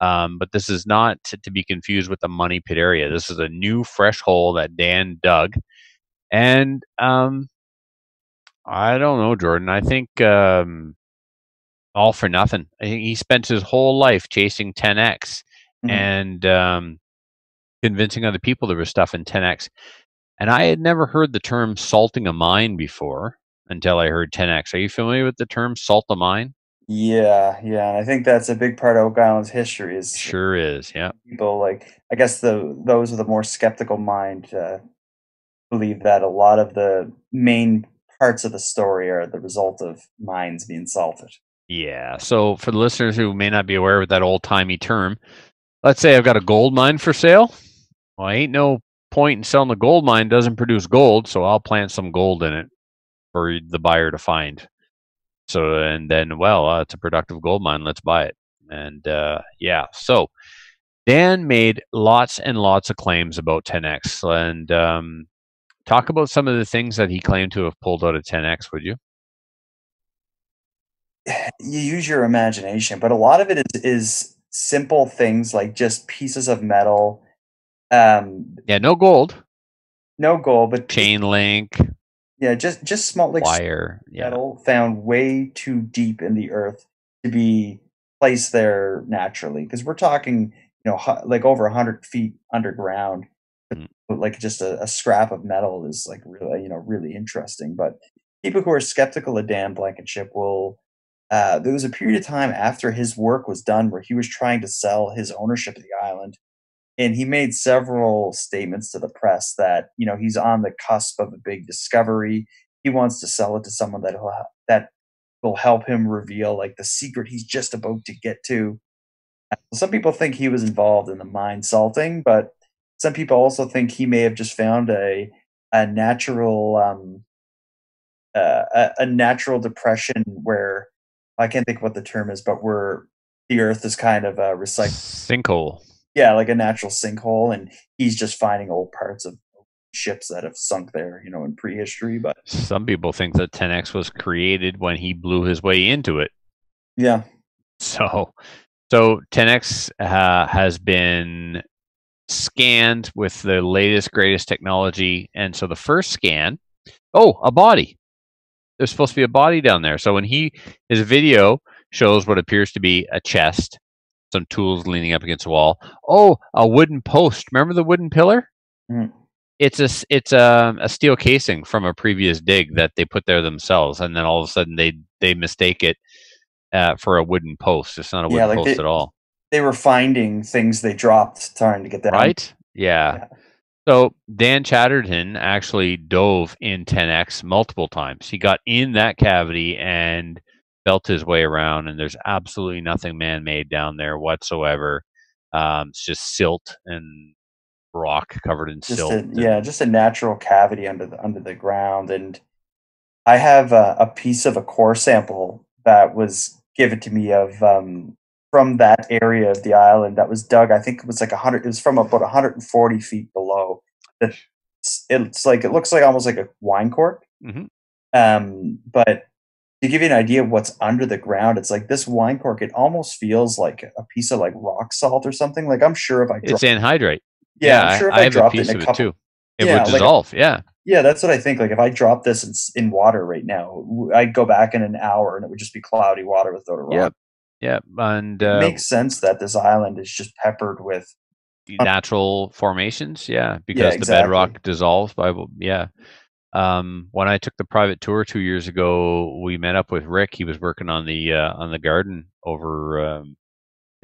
Speaker 1: um, but this is not to, to be confused with the money pit area. This is a new fresh hole that Dan dug, and um, I don't know, Jordan. I think um, all for nothing. I think he spent his whole life chasing 10x
Speaker 3: Mhm.
Speaker 1: and um, convincing other people there was stuff in 10x. And I had never heard the term salting a mine before until I heard 10x. Are you familiar with the term salt a mine?
Speaker 3: Yeah, yeah, and I think that's a big part of Oak Island's history is
Speaker 1: Sure is. Yeah.
Speaker 3: people like I guess the those with a more skeptical mind uh, believe that a lot of the main parts of the story are the result of mines being salted.
Speaker 1: Yeah. So for the listeners who may not be aware of that old timey term, let's say I've got a gold mine for sale. Well, ain't no point in selling the gold mine doesn't produce gold, so I'll plant some gold in it for the buyer to find. So and then, well, uh, it's a productive gold mine. Let's buy it. And uh, yeah, so Dan made lots and lots of claims about 10x, and um, talk about some of the things that he claimed to have pulled out of 10x. Would you?
Speaker 3: You use your imagination, but a lot of it is is simple things like just pieces of metal, um,
Speaker 1: Yeah, no gold,
Speaker 3: no gold, but
Speaker 1: chain link,
Speaker 3: yeah, just just small like
Speaker 1: wire. Yeah.
Speaker 3: metal found way too deep in the earth to be placed there naturally because we're talking you know hu- like over 100 feet underground
Speaker 1: Mm.
Speaker 3: but like just a, a scrap of metal is like really you know really interesting but people who are skeptical of dan blankenship will uh, there was a period of time after his work was done where he was trying to sell his ownership of the island and he made several statements to the press that you know he's on the cusp of a big discovery he wants to sell it to someone that will that will help him reveal like the secret he's just about to get to. Some people think he was involved in the mine salting, but some people also think he may have just found a a natural um, uh, a, a natural depression where I can't think what the term is, but where the earth is kind of a recycled.
Speaker 1: Sinkhole.
Speaker 3: Yeah, like a natural sinkhole, and he's just finding old parts of ships that have sunk there, you know, in prehistory. But
Speaker 1: Some people think that 10x was created when he blew his way into it.
Speaker 3: yeah,
Speaker 1: So, so 10x uh, has been scanned with the latest, greatest technology. And so the first scan, oh, a body. There's supposed to be a body down there. So when he his video shows what appears to be a chest, some tools leaning up against a wall. Oh, a wooden post. Remember the wooden pillar?
Speaker 3: Mhm.
Speaker 1: It's a it's a, a steel casing from a previous dig that they put there themselves, and then all of a sudden they they mistake it uh, for a wooden post. It's not a
Speaker 3: Yeah,
Speaker 1: wooden
Speaker 3: like
Speaker 1: post
Speaker 3: they-
Speaker 1: at all.
Speaker 3: they were finding things they dropped trying to get that
Speaker 1: right? Yeah.
Speaker 3: Yeah.
Speaker 1: So Dan Chatterton actually dove in 10x multiple times. He got in that cavity and felt his way around, and there's absolutely nothing man-made down there whatsoever. Um, it's just silt and rock covered in
Speaker 3: just
Speaker 1: silt.
Speaker 3: a, yeah, just a natural cavity under the under the ground. And I have a, a piece of a core sample that was given to me of um, from that area of the island that was dug. I think it was like a hundred. It was from about 140 feet below. That it's, it's like it looks like almost like a wine cork.
Speaker 1: Mhm.
Speaker 3: Um, but to give you an idea of what's under the ground, it's like this wine cork. It almost feels like a piece of like rock salt or something. Like I'm sure if I
Speaker 1: It's
Speaker 3: dro-
Speaker 1: anhydrite.
Speaker 3: yeah, I'm sure if
Speaker 1: I,
Speaker 3: I,
Speaker 1: have a
Speaker 3: dropped
Speaker 1: piece
Speaker 3: it in
Speaker 1: of
Speaker 3: a
Speaker 1: it
Speaker 3: couple
Speaker 1: too. It
Speaker 3: Yeah,
Speaker 1: would
Speaker 3: like-
Speaker 1: dissolve. yeah.
Speaker 3: yeah, that's what I think. Like if I dropped this in, in water right now, I'd go back in an hour and it would just be cloudy water without a rock.
Speaker 1: Yep. Yep. And
Speaker 3: It
Speaker 1: uh,
Speaker 3: makes sense that this island is just peppered with.
Speaker 1: natural formations yeah because the
Speaker 3: exactly.
Speaker 1: bedrock dissolves by yeah um, when i took the private tour two years ago we met up with rick he was working on the uh, on the garden over um,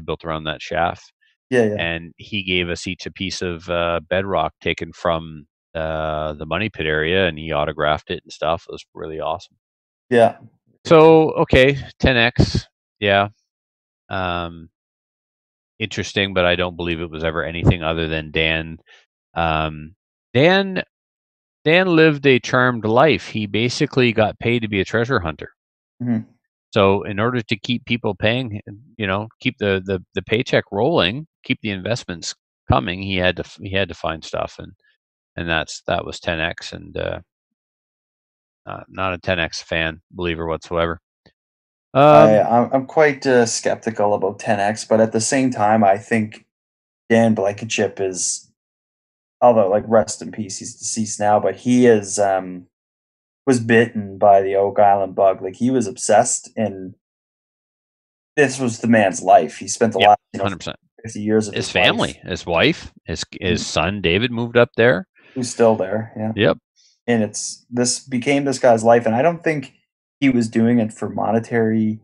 Speaker 1: built around that shaft.
Speaker 3: Yeah, yeah.
Speaker 1: And he gave us each a piece of uh, bedrock taken from uh, the money pit area, and he autographed it and stuff. It was really awesome.
Speaker 3: Yeah.
Speaker 1: So okay, 10x, yeah, um, interesting, but I don't believe it was ever anything other than Dan. Um, Dan Dan lived a charmed life. He basically got paid to be a treasure hunter.
Speaker 3: Mhm.
Speaker 1: So in order to keep people paying, you know, keep the, the the paycheck rolling, keep the investments coming, he had to he had to find stuff, and and that's that was 10x, and uh, not not a 10x fan believer whatsoever. Um,
Speaker 3: I, I'm, I'm quite uh, skeptical about 10x, but at the same time, I think Dan Blankenship is, although like rest in peace, he's deceased now, but he is um was bitten by the Oak Island bug. Like he was obsessed, and this was the man's life. He spent the
Speaker 1: Yeah,
Speaker 3: last you know,
Speaker 1: hundred percent.
Speaker 3: 50 years of
Speaker 1: His
Speaker 3: his life-
Speaker 1: family, his wife, his his son David moved up there.
Speaker 3: who's still there. Yeah.
Speaker 1: Yep.
Speaker 3: and it's this became this guy's life and i don't think he was doing it for monetary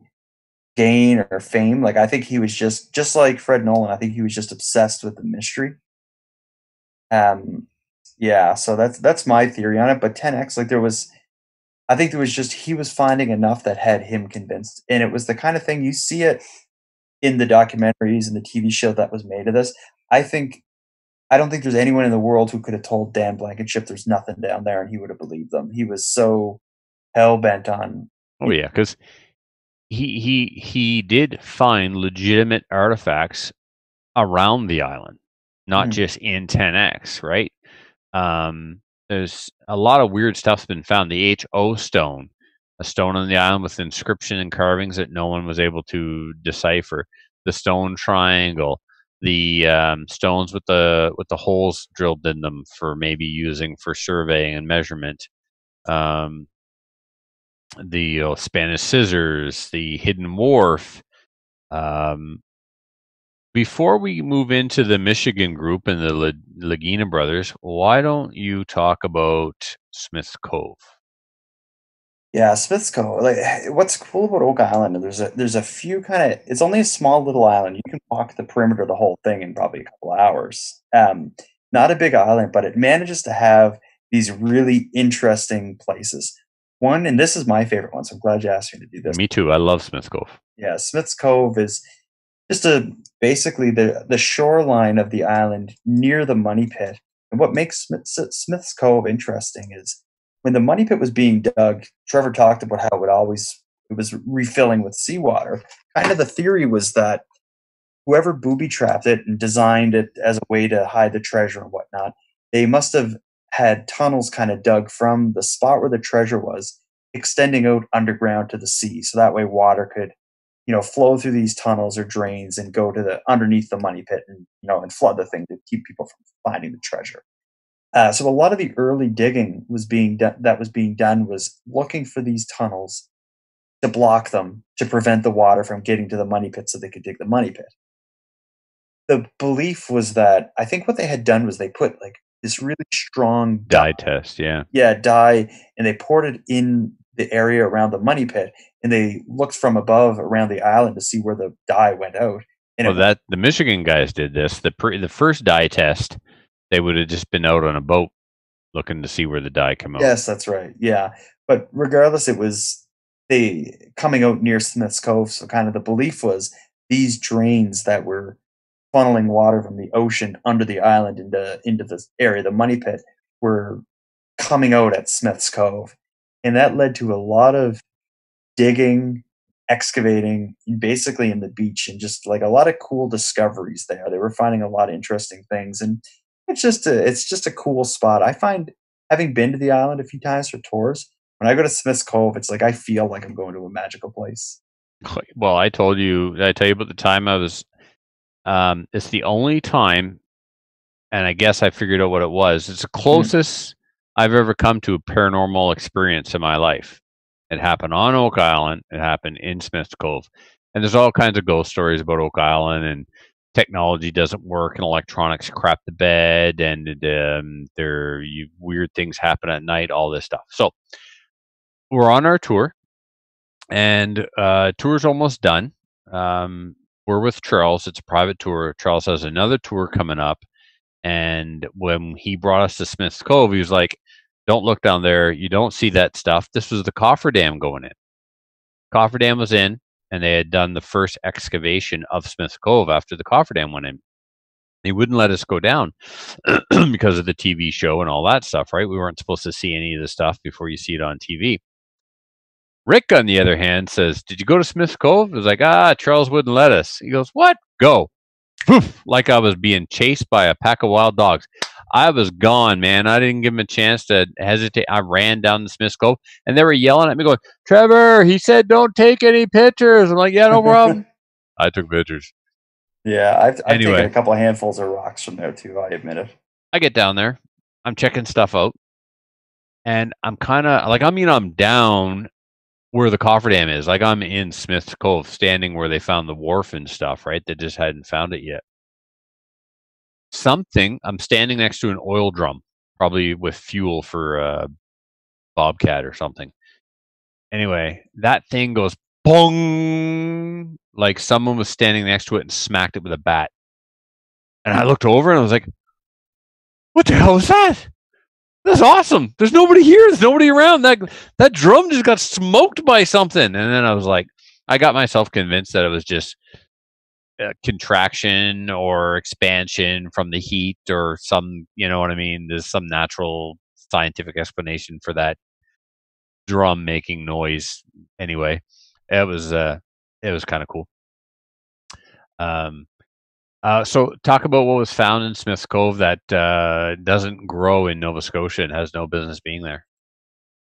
Speaker 3: gain or fame like i think he was just just like fred nolan i think he was just obsessed with the mystery um yeah so that's that's my theory on it but 10x like there was i think there was just he was finding enough that had him convinced and it was the kind of thing you see it in the documentaries and the tv show that was made of this i think I don't think there's anyone in the world who could have told Dan Blankenship there's nothing down there and he would have believed them. He was so hell bent on
Speaker 1: Oh yeah, because he he he did find legitimate artifacts around the island, not
Speaker 3: Mhm.
Speaker 1: just in 10x, right? Um, there's a lot of weird stuff's been found. The HO stone, a stone on the island with inscription and carvings that no one was able to decipher. The stone triangle, the um, stones with the with the holes drilled in them for maybe using for surveying and measurement. Um, the uh, Spanish scissors, the hidden wharf. Um, before we move into the Michigan group and the La- brothers, why don't you talk about Smith's Cove?
Speaker 3: Yeah, Smith's Cove. Like, what's cool about Oak Island? There's a there's a few kind of. It's only a small little island. You can walk the perimeter of the whole thing in probably a couple hours. Um, not a big island, but it manages to have these really interesting places. One, and this is my favorite one, so I'm glad you asked me to do this.
Speaker 1: Me too. I love Smith's Cove.
Speaker 3: Yeah, Smith's Cove is just a basically the the shoreline of the island near the money pit. And what makes Smith, Smith's Cove interesting is when the money pit was being dug. Trevor talked about how it would always it was refilling with seawater. Kind of the theory was that whoever booby trapped it and designed it as a way to hide the treasure and whatnot, they must have had tunnels kind of dug from the spot where the treasure was, extending out underground to the sea, so that way water could you know, flow through these tunnels or drains and go to the underneath the money pit and you know and flood the thing to keep people from finding the treasure. Uh, so a lot of the early digging was being done that was being done was looking for these tunnels to block them to prevent the water from getting to the money pit so they could dig the money pit. The belief was that I think what they had done was they put like this really strong
Speaker 1: Dye test, yeah.
Speaker 3: yeah, dye, and they poured it in the area around the money pit, and they looked from above around the island to see where the dye went out. And
Speaker 1: Well,
Speaker 3: it,
Speaker 1: that the Michigan guys did this. The pre, the first dye test, they would have just been out on a boat looking to see where the dye came out.
Speaker 3: yes, that's right. Yeah, but regardless, it was they coming out near Smith's Cove. So kind of the belief was these drains that were funneling water from the ocean under the island into into this area, the money pit, were coming out at Smith's Cove, and that led to a lot of digging, excavating, basically in the beach, and just like a lot of cool discoveries there. They were finding a lot of interesting things, and it's just a it's just a cool spot. I find having been to the island a few times for tours, when I go to Smith's Cove, it's like I feel like I'm going to a magical place.
Speaker 1: Well, I told you. I tell you about the time I was? Um, it's the only time, and I guess I figured out what it was. It's the closest I've ever come to a paranormal experience in my life. It happened on Oak Island. It happened in Smith's Cove, and there's all kinds of ghost stories about Oak Island and technology doesn't work and electronics crap the bed and um, there you weird things happen at night. All this stuff. So we're on our tour, and uh, tour's almost done. Um, we're with Charles. It's a private tour. Charles has another tour coming up. And when he brought us to Smith's Cove, he was like, Don't look down there. You don't see that stuff. This was the cofferdam going in. Cofferdam was in, and they had done the first excavation of Smith's Cove after the cofferdam went in. He wouldn't let us go down because of the TV show and all that stuff, right? We weren't supposed to see any of the stuff before you see it on TV. Rick, on the other hand, says, Did you go to Smith's Cove? Was like, Ah, Charles wouldn't let us. He goes, What? Go. Poof, like I was being chased by a pack of wild dogs. I was gone, man. I didn't give him a chance to hesitate. I ran down the Smith's Cove and they were yelling at me, going, Trevor, he said don't take any pictures. I'm like, Yeah, no problem. I took pictures.
Speaker 3: Yeah, I've, I've
Speaker 1: Anyway.
Speaker 3: taken a couple of handfuls of rocks from there too. I admit it.
Speaker 1: I get down there. I'm checking stuff out. And I'm kind of like, I mean, I'm down where the cofferdam is. Like, I'm in Smith's Cove, standing where they found the wharf and stuff, right? They just hadn't found it yet. Something, I'm standing next to an oil drum, probably with fuel for uh, Bobcat or something. Anyway, that thing goes bong, like someone was standing next to it and smacked it with a bat. And I looked over and I was like, what the hell is that? That's awesome. There's nobody here. There's nobody around. That that drum just got smoked by something. And then I was like, I got myself convinced that it was just a contraction or expansion from the heat or some, you know what I mean? There's some natural scientific explanation for that drum making noise. Anyway, it was uh it was kind of cool. Um uh, so talk about what was found in Smith's Cove that uh, doesn't grow in Nova Scotia and has no business being there.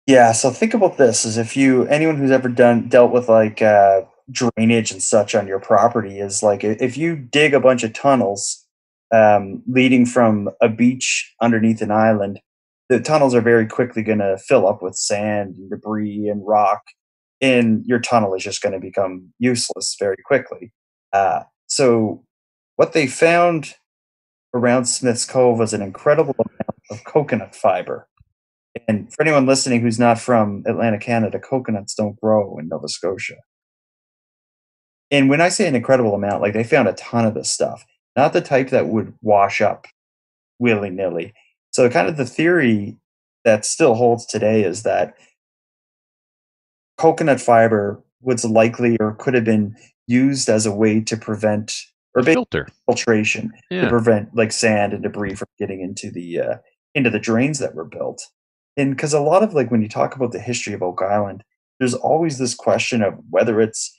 Speaker 3: Yeah, so think about this: is if you anyone who's ever done dealt with like uh, drainage and such on your property is like if you dig a bunch of tunnels um, leading from a beach underneath an island, the tunnels are very quickly going to fill up with sand and debris and rock, and your tunnel is just going to become useless very quickly. Uh, so, what they found around Smith's Cove was an incredible amount of coconut fiber. And for anyone listening who's not from Atlantic Canada, coconuts don't grow in Nova Scotia. And when I say an incredible amount, like they found a ton of this stuff, not the type that would wash up willy nilly. So, kind of the theory that still holds today is that coconut fiber was likely or could have been used as a way to prevent or
Speaker 1: filter.
Speaker 3: filtration to prevent like sand and debris from getting into the uh, into the drains that were built. And because a lot of like when you talk about the history of Oak Island, there's always this question of whether it's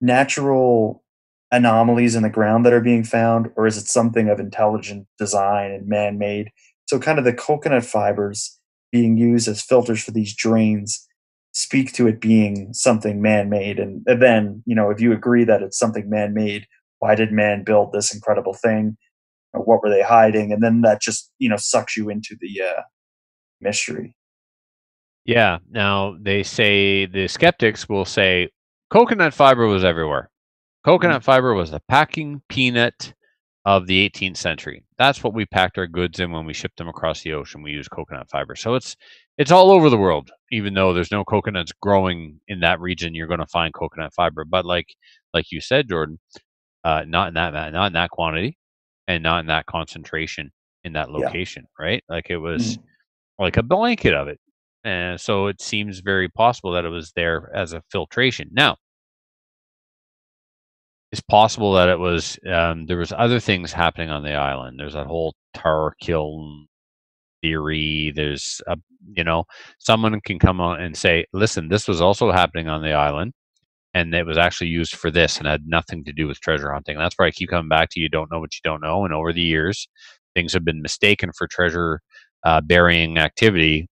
Speaker 3: natural anomalies in the ground that are being found, or is it something of intelligent design and man-made? So kind of the coconut fibers being used as filters for these drains speak to it being something man-made. And then, you know, if you agree that it's something man-made, why did man build this incredible thing? Or what were they hiding? And then that just, you know, sucks you into the uh, mystery.
Speaker 1: Yeah. Now they say the skeptics will say coconut fiber was everywhere. Coconut fiber was the packing peanut of the 18th century. That's what we packed our goods in when we shipped them across the ocean. We used coconut fiber. So it's it's all over the world. Even though there's no coconuts growing in that region, you're going to find coconut fiber. But like like you said, Jordan, uh, not in that not in that quantity, and not in that concentration in that
Speaker 3: Yeah.
Speaker 1: location, right? Like it was like a blanket of it. And so it seems very possible that it was there as a filtration. Now, it's possible that it was um, there was other things happening on the island. There's that whole tar kiln theory. There's a you know someone can come on and say, listen, this was also happening on the island, and it was actually used for this and had nothing to do with treasure hunting. And that's why I keep coming back to you don't know what you don't know. And over the years, things have been mistaken for treasure uh, burying activity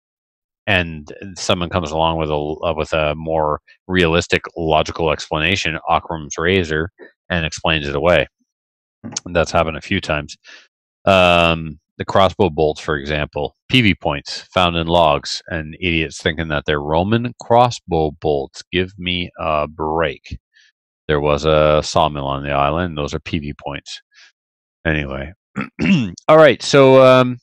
Speaker 1: and someone comes along with a uh, with a more realistic, logical explanation, Occam's razor, and explains it away. And that's happened a few times. Um, the crossbow bolts, for example, peavey points found in logs, and idiots thinking that they're Roman crossbow bolts. Give me a break. There was a sawmill on the island. Those are peavey points. Anyway, all right. So um,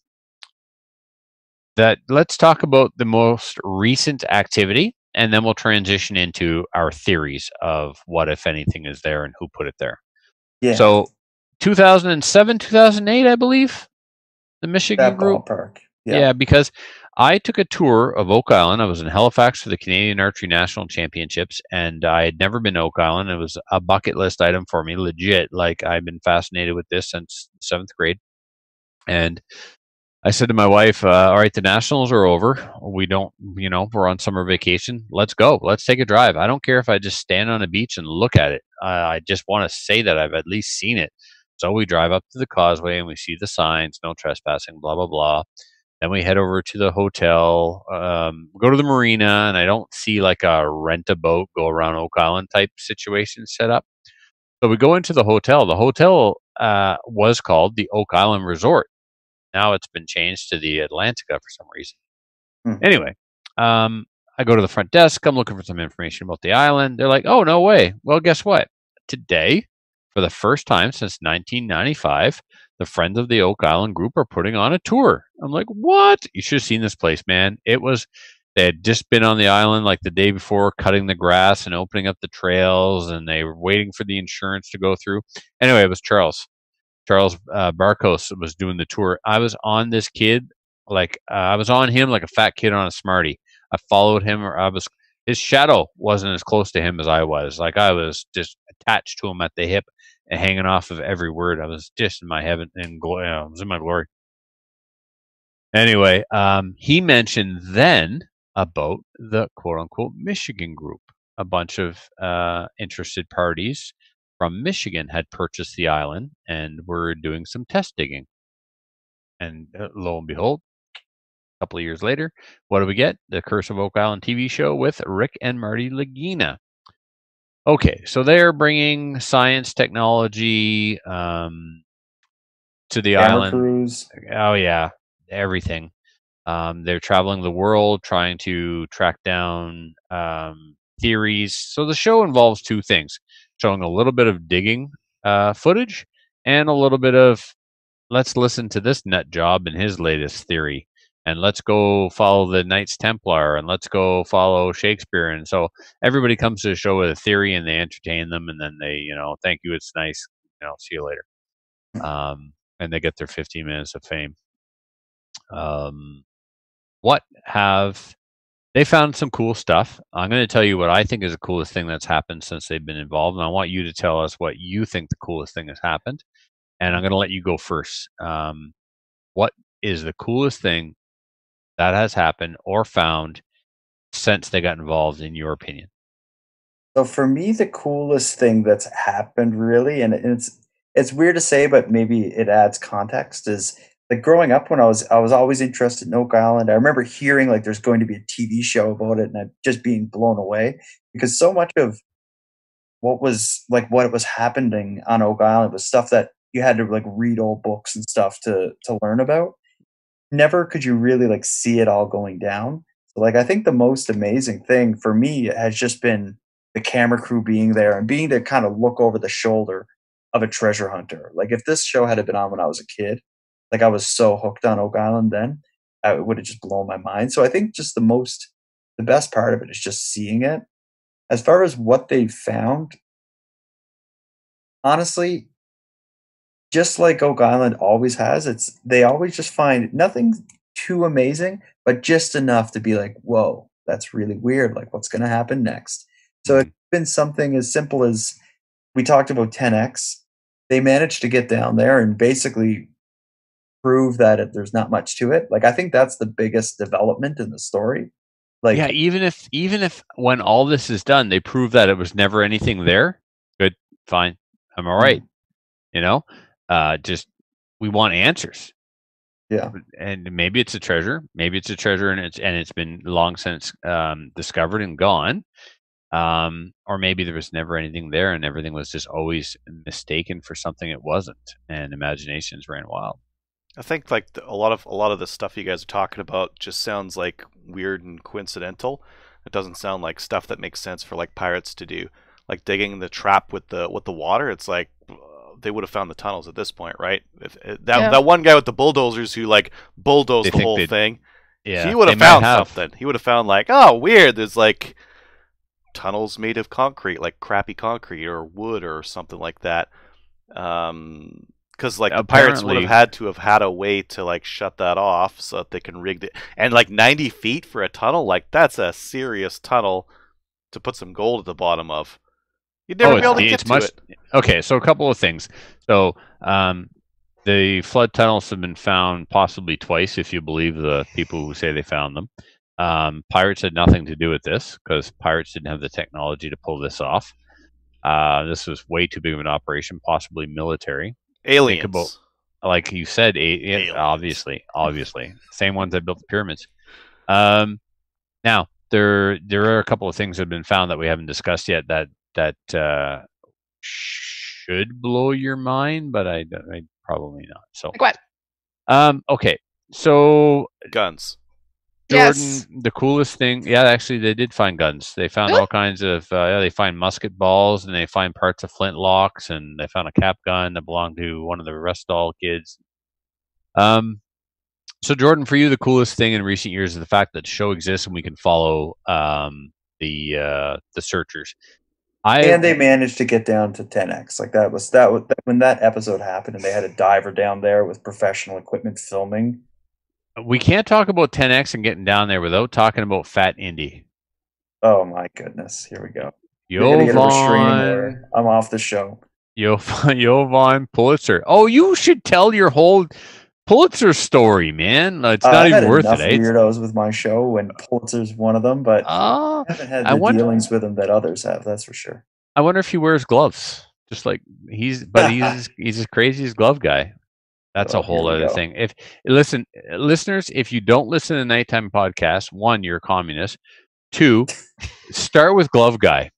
Speaker 1: that let's talk about the most recent activity and then we'll transition into our theories of what if anything is there and who put it there
Speaker 3: Yeah.
Speaker 1: So 2007, 2008, I believe, the Michigan
Speaker 3: that
Speaker 1: group.
Speaker 3: ballpark.
Speaker 1: Yeah.
Speaker 3: Yeah.
Speaker 1: because I took a tour of Oak Island. I was in Halifax for the Canadian Archery National Championships, and I had never been to Oak Island. It was a bucket list item for me, legit. Like I've been fascinated with this since seventh grade. And I said to my wife, uh, "All right, the nationals are over. We don't, you know, we're on summer vacation. Let's go. Let's take a drive. I don't care if I just stand on a beach and look at it. I, I just want to say that I've at least seen it." So we drive up to the causeway and we see the signs, no trespassing, blah blah blah. Then we head over to the hotel, um, go to the marina, and I don't see like a rent a boat, go around Oak Island type situation set up. So we go into the hotel. The hotel uh, was called the Oak Island Resort. Now it's been changed to the Atlantica for some reason.
Speaker 3: Hmm.
Speaker 1: Anyway, um, I go to the front desk. I'm looking for some information about the island. They're like, "Oh, no way." Well, guess what? Today, for the first time since 1995, the Friends of the Oak Island group are putting on a tour. I'm like, what? You should have seen this place, man. It was, they had just been on the island like the day before, cutting the grass and opening up the trails, and they were waiting for the insurance to go through. Anyway, it was Charles. Charles uh, Barkhouse was doing the tour. I was on this kid, like, uh, I was on him like a fat kid on a Smartie. I followed him, or I was, his shadow wasn't as close to him as I was. Like, I was just attached to him at the hip and hanging off of every word. I was just in my heaven and glory. I was in my glory. Anyway, um, he mentioned then about the quote unquote Michigan group. A bunch of uh, interested parties from Michigan had purchased the island and were doing some test digging. And uh, lo and behold, couple of years later, what do we get? The Curse of Oak Island TV show with Rick and Marty Lagina. Okay, so they're bringing science, technology um, to the island.
Speaker 3: crews.
Speaker 1: Oh yeah, everything. Um, they're traveling the world trying to track down um, theories. So the show involves two things: showing a little bit of digging uh, footage and a little bit of let's listen to this nut job and his latest theory, and let's go follow the Knights Templar, and let's go follow Shakespeare. And so everybody comes to the show with a theory, and they entertain them, and then they, you know, thank you, it's nice, you know, see you later. Um, and they get their 15 minutes of fame. Um, what have they found some cool stuff? I'm going to tell you what I think is the coolest thing that's happened since they've been involved, and I want you to tell us what you think the coolest thing has happened. And I'm going to let you go first. Um, what is the coolest thing that has happened or found since they got involved, in your opinion?
Speaker 3: So for me, the coolest thing that's happened really, and it's it's weird to say, but maybe it adds context, is like growing up when I was I was always interested in Oak Island. I remember hearing like there's going to be a TV show about it and I just being blown away because so much of what was like what was happening on Oak Island was stuff that you had to like read old books and stuff to to learn about. Never could you really like see it all going down. So like I think the most amazing thing for me has just been the camera crew being there and being to kind of look over the shoulder of a treasure hunter. Like if this show had been on when I was a kid, like I was so hooked on Oak Island then, I would have just blown my mind. So I think just the most, the best part of it is just seeing it. As far as what they found, honestly, just like Oak Island always has, it's they always just find nothing too amazing, but just enough to be like, whoa, that's really weird. Like, what's going to happen next? So it's mm-hmm. been something as simple as we talked about 10x. They managed to get down there and basically prove that it, there's not much to it. Like, I think that's the biggest development in the story. Like,
Speaker 1: yeah, even if even if when all this is done, they prove that it was never anything there. Good, fine, I'm all right. Mm-hmm. You know, uh, just we want answers.
Speaker 3: Yeah.
Speaker 1: and maybe it's a treasure. Maybe it's a treasure, and it's and it's been long since um, discovered and gone. Um, or maybe there was never anything there, and everything was just always mistaken for something it wasn't, and imaginations ran wild.
Speaker 4: I think like the, a lot of a lot of the stuff you guys are talking about just sounds like weird and coincidental. It doesn't sound like stuff that makes sense for like pirates to do. Like digging the trap with the with the water, it's like they would have found the tunnels at this point, right? If, if that
Speaker 2: Yeah.
Speaker 4: that one guy with the bulldozers who like bulldozed
Speaker 1: They
Speaker 4: the whole thing,
Speaker 1: Yeah,
Speaker 4: he would have found
Speaker 1: have.
Speaker 4: something. He would have found like, oh, weird. There's like tunnels made of concrete, like crappy concrete or wood or something like that. Um, because like the pirates would have had to have had a way to like shut that off so that they can rig it. And like 90 feet for a tunnel, like that's a serious tunnel to put some gold at the bottom of. You'd never
Speaker 1: Oh,
Speaker 4: be able to get to
Speaker 1: much-
Speaker 4: it.
Speaker 1: Okay, so a couple of things. So um, the flood tunnels have been found possibly twice, if you believe the people who say they found them. Um, pirates had nothing to do with this because pirates didn't have the technology to pull this off. Uh, this was way too big of an operation, possibly military.
Speaker 4: Aliens.
Speaker 1: about- Like you said, a,
Speaker 4: Aliens.
Speaker 1: obviously, obviously, same ones that built the pyramids. Um, now there there are a couple of things that have been found that we haven't discussed yet that that uh, should blow your mind, but I, I probably not. So
Speaker 2: Like what?
Speaker 1: um, okay, so
Speaker 4: Guns.
Speaker 1: Jordan,
Speaker 2: Yes.
Speaker 1: the coolest thing, yeah, actually, they did find guns. They found
Speaker 2: Really?
Speaker 1: all kinds of, uh, yeah, they find musket balls and they find parts of flintlocks and they found a cap gun that belonged to one of the Restall kids. Um, so Jordan, for you, the coolest thing in recent years is the fact that the show exists and we can follow um, the uh, the searchers. I
Speaker 3: and they managed to get down to 10x. Like that was that was when that episode happened, and they had a diver down there with professional equipment filming.
Speaker 1: we can't talk about 10x and getting down there without talking about Fat Indy.
Speaker 3: Oh my goodness! Here we go. You're gonna get a restraining
Speaker 1: Jovan,
Speaker 3: order. I'm off the show.
Speaker 1: Jovan, Jovan Pulitzer. Oh, you should tell your whole Pulitzer story, man. It's
Speaker 3: Uh,
Speaker 1: not
Speaker 3: had
Speaker 1: even worth it. eh?
Speaker 3: weirdos with my show, and Pulitzer's one of them. But
Speaker 1: Ah,
Speaker 3: I haven't had the
Speaker 1: wonder-
Speaker 3: dealings with him that others have. That's for sure.
Speaker 1: I wonder if he wears gloves. Just like he's, but he's he's as crazy as glove guy. That's a
Speaker 3: Oh,
Speaker 1: whole other
Speaker 3: go.
Speaker 1: thing. If listen, listeners, if you don't listen to nighttime podcasts, one, you're a communist. Two, start with Glove Guy.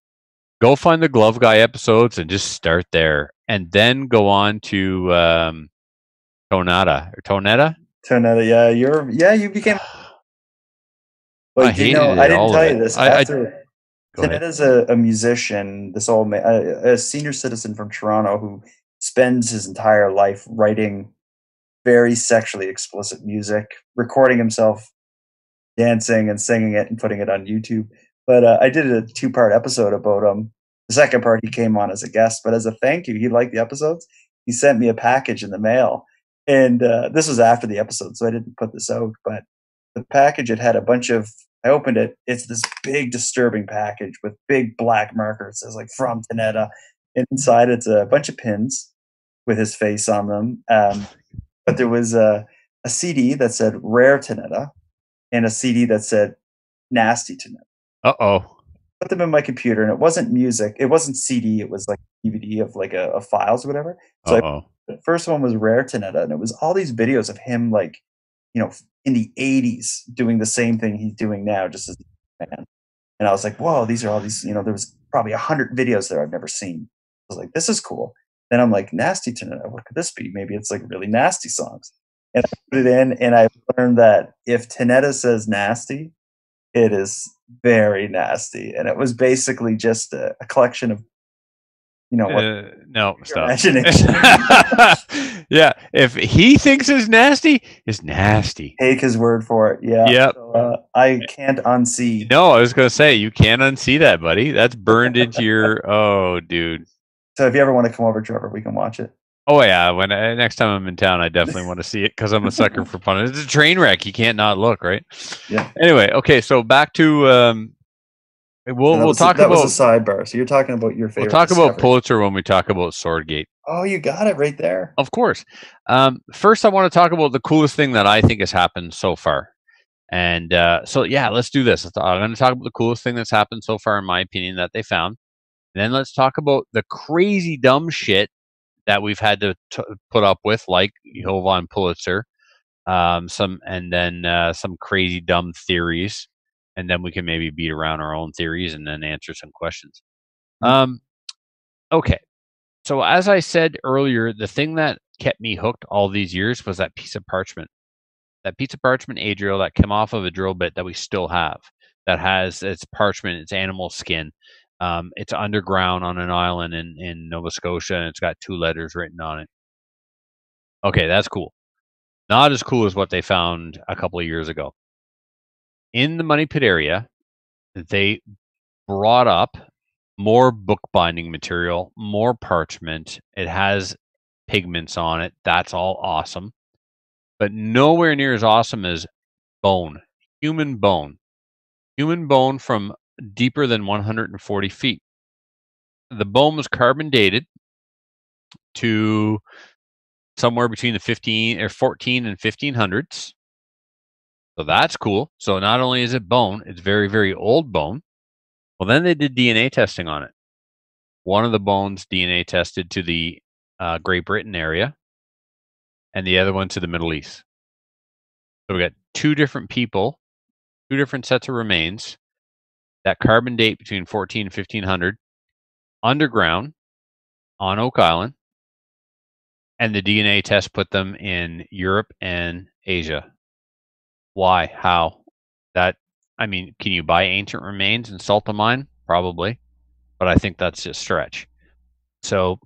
Speaker 1: Go find the Glove Guy episodes and just start there, and then go on to um, Tonada or Tonetta.
Speaker 3: Tonetta, yeah, you're yeah, you became. But
Speaker 1: I
Speaker 3: you know,
Speaker 1: it,
Speaker 3: I didn't tell you this.
Speaker 1: I- I-
Speaker 3: After
Speaker 1: ahead.
Speaker 3: Tonetta's a, a musician, this old man, a, a senior citizen from Toronto who spends his entire life writing very sexually explicit music, recording himself dancing and singing it and putting it on YouTube. But uh, I did a two part episode about him. The second part, he came on as a guest, but as a thank you, he liked the episodes. He sent me a package in the mail. And uh, this was after the episode, so I didn't put this out. But the package, it had a bunch of I opened it. It's this big, disturbing package with big black markers. It says like from Tonetta. Inside, it's a bunch of pins with his face on them. Um, but there was a, a CD that said Rare Tonetta and a CD that said Nasty Tonetta.
Speaker 1: Uh oh.
Speaker 3: Put them in my computer, and it wasn't music. It wasn't CD. It was like DVD of like a, a files or whatever. So
Speaker 1: Uh
Speaker 3: I
Speaker 1: oh.
Speaker 3: The first one was Rare Tonetta, and it was all these videos of him, like, you know, in the 80s doing the same thing he's doing now, just as a man. And I was like, whoa, these are all these, you know, there was probably a 100 videos there I've never seen. I was like, this is cool. Then I'm like, Nasty Tonetta, what could this be? Maybe it's like really nasty songs. And I put it in, and I learned that if Tonetta says nasty, it is very nasty. And it was basically just a, a collection of, you know, what
Speaker 1: Uh, no, stop. yeah, if he thinks it's nasty, it's nasty.
Speaker 3: take his word for it. Yeah.
Speaker 1: Yep.
Speaker 3: So, uh, I can't unsee.
Speaker 1: No, I was gonna say you can't unsee that, buddy. That's burned into your. Oh, dude.
Speaker 3: So if you ever want to come over, Trevor, we can watch it.
Speaker 1: Oh yeah. When uh, next time I'm in town, I definitely want to see it because I'm a sucker for fun. It's a train wreck. You can't not look, right?
Speaker 3: Yeah.
Speaker 1: Anyway, okay. So back to um, we'll we'll
Speaker 3: a-
Speaker 1: talk
Speaker 3: that
Speaker 1: about
Speaker 3: was a sidebar. So you're talking about your favorite.
Speaker 1: we'll talk about. Pulitzer when we talk about Swordgate.
Speaker 3: Oh, you got it right there.
Speaker 1: Of course. Um, first, I want to talk about the coolest thing that I think has happened so far. And uh, so, yeah, let's do this. I'm going to talk about the coolest thing that's happened so far, in my opinion, that they found. And then let's talk about the crazy dumb shit that we've had to t- put up with, like Jovan Pulitzer, um, some, and then uh, some crazy dumb theories. And then we can maybe beat around our own theories and then answer some questions. Um, okay. So as I said earlier, the thing that kept me hooked all these years was that piece of parchment. That piece of parchment A drill that came off of a drill bit that we still have. That has its parchment, its animal skin. Um, it's underground on an island in, in Nova Scotia, and it's got two letters written on it. Okay, that's cool. Not as cool as what they found a couple of years ago. In the Money Pit area, they brought up more bookbinding material, more parchment. It has pigments on it. That's all awesome. But nowhere near as awesome as bone, human bone. Human bone from deeper than 140 feet. The bone was carbon dated to somewhere between the 15 or 14 and 1500s. So that's cool. So not only is it bone, it's very, very old bone. Well, then they did DNA testing on it. One of the bones DNA tested to the uh, Great Britain area, and the other one to the Middle East. So we got two different people, two different sets of remains that carbon date between 14 and 1500 underground on Oak Island, and the DNA test put them in Europe and Asia. Why? How? That I mean, can you buy ancient remains and salt a mine? Probably, but I think that's a stretch. So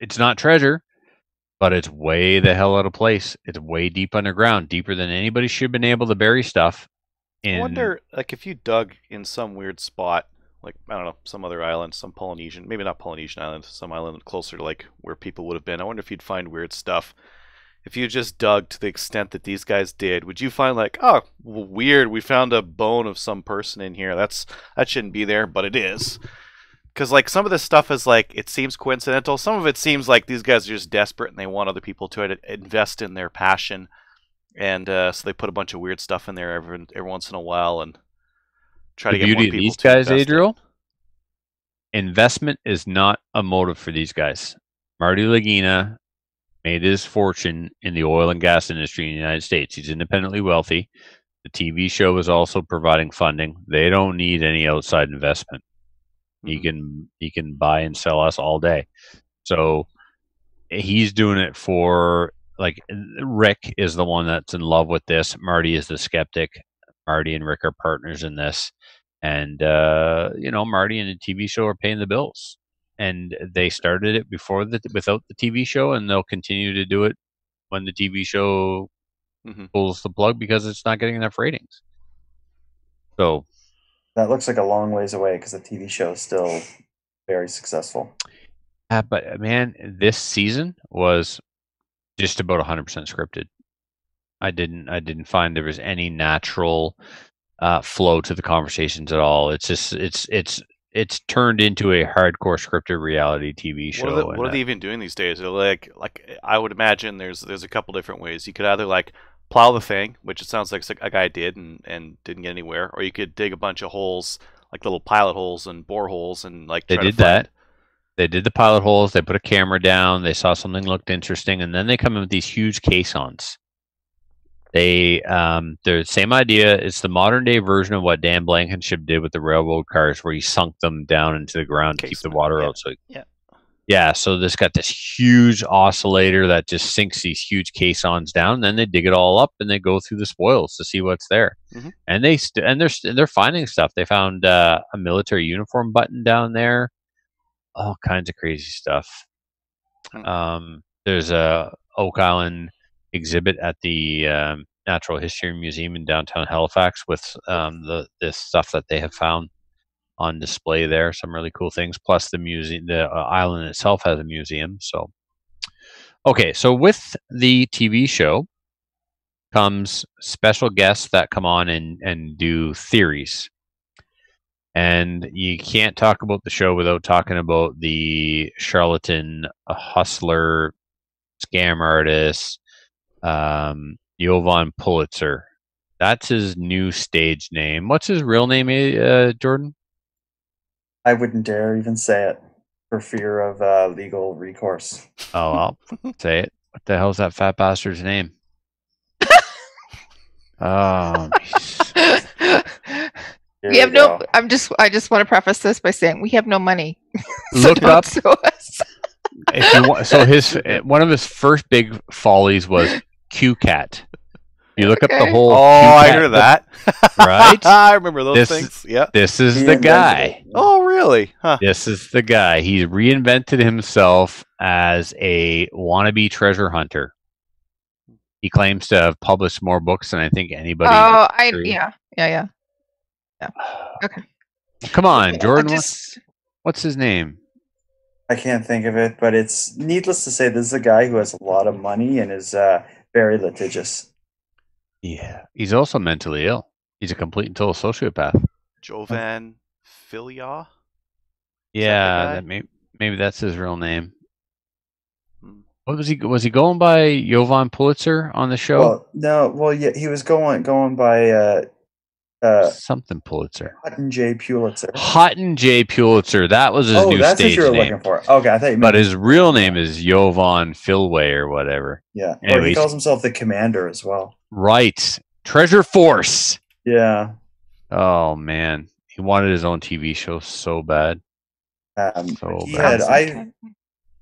Speaker 1: it's not treasure, but it's way the hell out of place. It's way deep underground, deeper than anybody should have been able to bury stuff. In,
Speaker 4: I wonder, like, if you dug in some weird spot, like I don't know, some other island, some Polynesian, maybe not Polynesian island, some island closer to like where people would have been. I wonder if you'd find weird stuff. If you just dug to the extent that these guys did, would you find like, oh, weird, we found a bone of some person in here. That's that shouldn't be there, but it is. Because like some of this stuff is like it seems coincidental. Some of it seems like these guys are just desperate and they want other people to invest in their passion, and uh, so they put a bunch of weird stuff in there every every once in a while and try
Speaker 1: the
Speaker 4: to get
Speaker 1: beauty
Speaker 4: more people
Speaker 1: these
Speaker 4: to
Speaker 1: guys,
Speaker 4: invest in.
Speaker 1: Adriel, investment is not a motive for these guys. Marty Lagina made his fortune in the oil and gas industry in the United States. He's independently wealthy. The TV show is also providing funding. They don't need any outside investment. He
Speaker 4: Mhm.
Speaker 1: can he can buy and sell us all day. So he's doing it for like Rick is the one that's in love with this. Marty is the skeptic. Marty and Rick are partners in this, and uh, you know Marty and the TV show are paying the bills. And they started it before the without the TV show, and they'll continue to do it when the TV show
Speaker 4: Mhm.
Speaker 1: pulls the plug because it's not getting enough ratings. So
Speaker 3: That looks like a long ways away because the TV show is still very successful.
Speaker 1: Uh, but uh, man, this season was just about 100% scripted. I didn't I didn't find there was any natural uh, flow to the conversations at all. It's just it's it's it's turned into a hardcore scripted reality TV show.
Speaker 4: What are, they, what are they even doing these days? They're like, like I would imagine there's there's a couple different ways. You could either like plow the thing, which it sounds like a guy did and, and didn't get anywhere, or you could dig a bunch of holes, like little pilot holes and bore holes, and like
Speaker 1: They did that. They did the pilot holes. They put a camera down. They saw something looked interesting, and then they come in with these huge caissons. They um, the same idea. It's the modern day version of what Dan Blankenship did with the railroad cars, where he sunk them down into the ground to keep the water
Speaker 4: yeah,
Speaker 1: out. So
Speaker 4: yeah.
Speaker 1: yeah. So this got this huge oscillator that just sinks these huge caissons down. And then they dig it all up and they go through the spoils to see what's there.
Speaker 4: Mhm.
Speaker 1: And they st- and they're st- they're finding stuff. They found uh, a military uniform button down there all kinds of crazy stuff.
Speaker 4: Hmm.
Speaker 1: Um, there's a Oak Island exhibit at the um, Natural History Museum in downtown Halifax with um, the this stuff that they have found on display there. Some really cool things. Plus, the museum, the uh, island itself has a museum. So, okay, so with the TV show comes special guests that come on and and do theories and you can't talk about the show without talking about the charlatan hustler scam artist um Jovan Pulitzer that's his new stage name what's his real name uh, Jordan
Speaker 3: I wouldn't dare even say it for fear of uh, legal recourse.
Speaker 1: oh I'll say it what the hell's that fat bastard's name oh
Speaker 3: Here
Speaker 2: we have no.
Speaker 3: go.
Speaker 2: I'm just. I just want to preface this by saying we have no money.
Speaker 1: look
Speaker 2: don't
Speaker 1: up
Speaker 2: sue us.
Speaker 1: if you want so his uh, one of his first big follies was CueCat you look up the whole
Speaker 4: Oh, I
Speaker 1: CueCat
Speaker 4: heard
Speaker 1: book,
Speaker 4: that.
Speaker 1: right?
Speaker 4: I remember those
Speaker 1: This-
Speaker 4: things. Yeah.
Speaker 1: This is
Speaker 3: He
Speaker 1: the guy.
Speaker 3: it.
Speaker 4: Oh, really? Huh.
Speaker 1: This is the guy. He reinvented himself as a wannabe treasure hunter. He claims to have published more books than I think anybody.
Speaker 2: Oh, I
Speaker 1: history.
Speaker 2: yeah yeah yeah. okay.
Speaker 1: Come on,
Speaker 2: I
Speaker 1: Jordan.
Speaker 2: just-
Speaker 1: What's his name?
Speaker 3: I can't think of it, but it's needless to say, this is a guy who has a lot of money and is uh, very litigious.
Speaker 1: Yeah, he's also mentally ill. He's a complete and total sociopath.
Speaker 4: Jovan Philyaw.
Speaker 1: Yeah,
Speaker 4: guy?
Speaker 1: that may, maybe that's his real name.
Speaker 4: Hmm.
Speaker 1: What was he? Was he going by Jovan Pulitzer on the show?
Speaker 3: Well, no, well, yeah, he was going going by uh, uh,
Speaker 1: Something Pulitzer.
Speaker 3: Hutton J. Pulitzer.
Speaker 1: Hutton J. Pulitzer. That was his
Speaker 3: oh,
Speaker 1: new
Speaker 3: that's what you were
Speaker 1: name.
Speaker 3: looking for. Okay, I thought you meant
Speaker 1: But his real name is Jovan Philyaw or whatever.
Speaker 3: yeah. Or he calls himself the Commander as well.
Speaker 1: Right. Treasure Force.
Speaker 3: Yeah.
Speaker 1: Oh man, he wanted his own TV show so bad.
Speaker 3: Um,
Speaker 1: So
Speaker 3: he
Speaker 1: bad.
Speaker 3: had I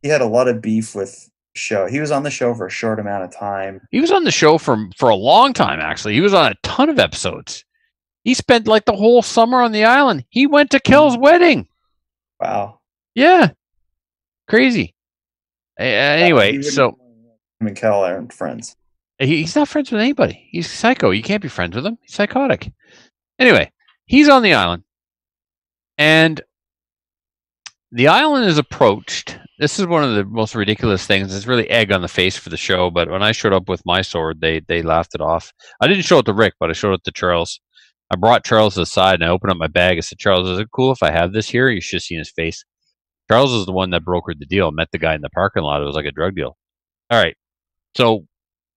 Speaker 3: he had a lot of beef with show. He was on the show for a short amount of time.
Speaker 1: He was on the show for for a long time. Actually, he was on a ton of episodes. He spent like the whole summer on the island. He went to Kel's hmm. wedding.
Speaker 3: Wow.
Speaker 1: Yeah, crazy. Anyway, so
Speaker 3: him and Cal aren't friends.
Speaker 1: he, he's not friends with anybody. He's psycho. You can't be friends with him. He's psychotic. Anyway, he's on the island, and the island is approached. This is one of the most ridiculous things. It's really egg on the face for the show. But when I showed up with my sword, they they laughed it off. I didn't show it to Rick, but I showed it to Charles. I brought Charles aside and I opened up my bag. I said, "Charles, is it cool if I have this here?" You should have seen his face. Charles is the one that brokered the deal. Met the guy in the parking lot. It was like a drug deal. All right. So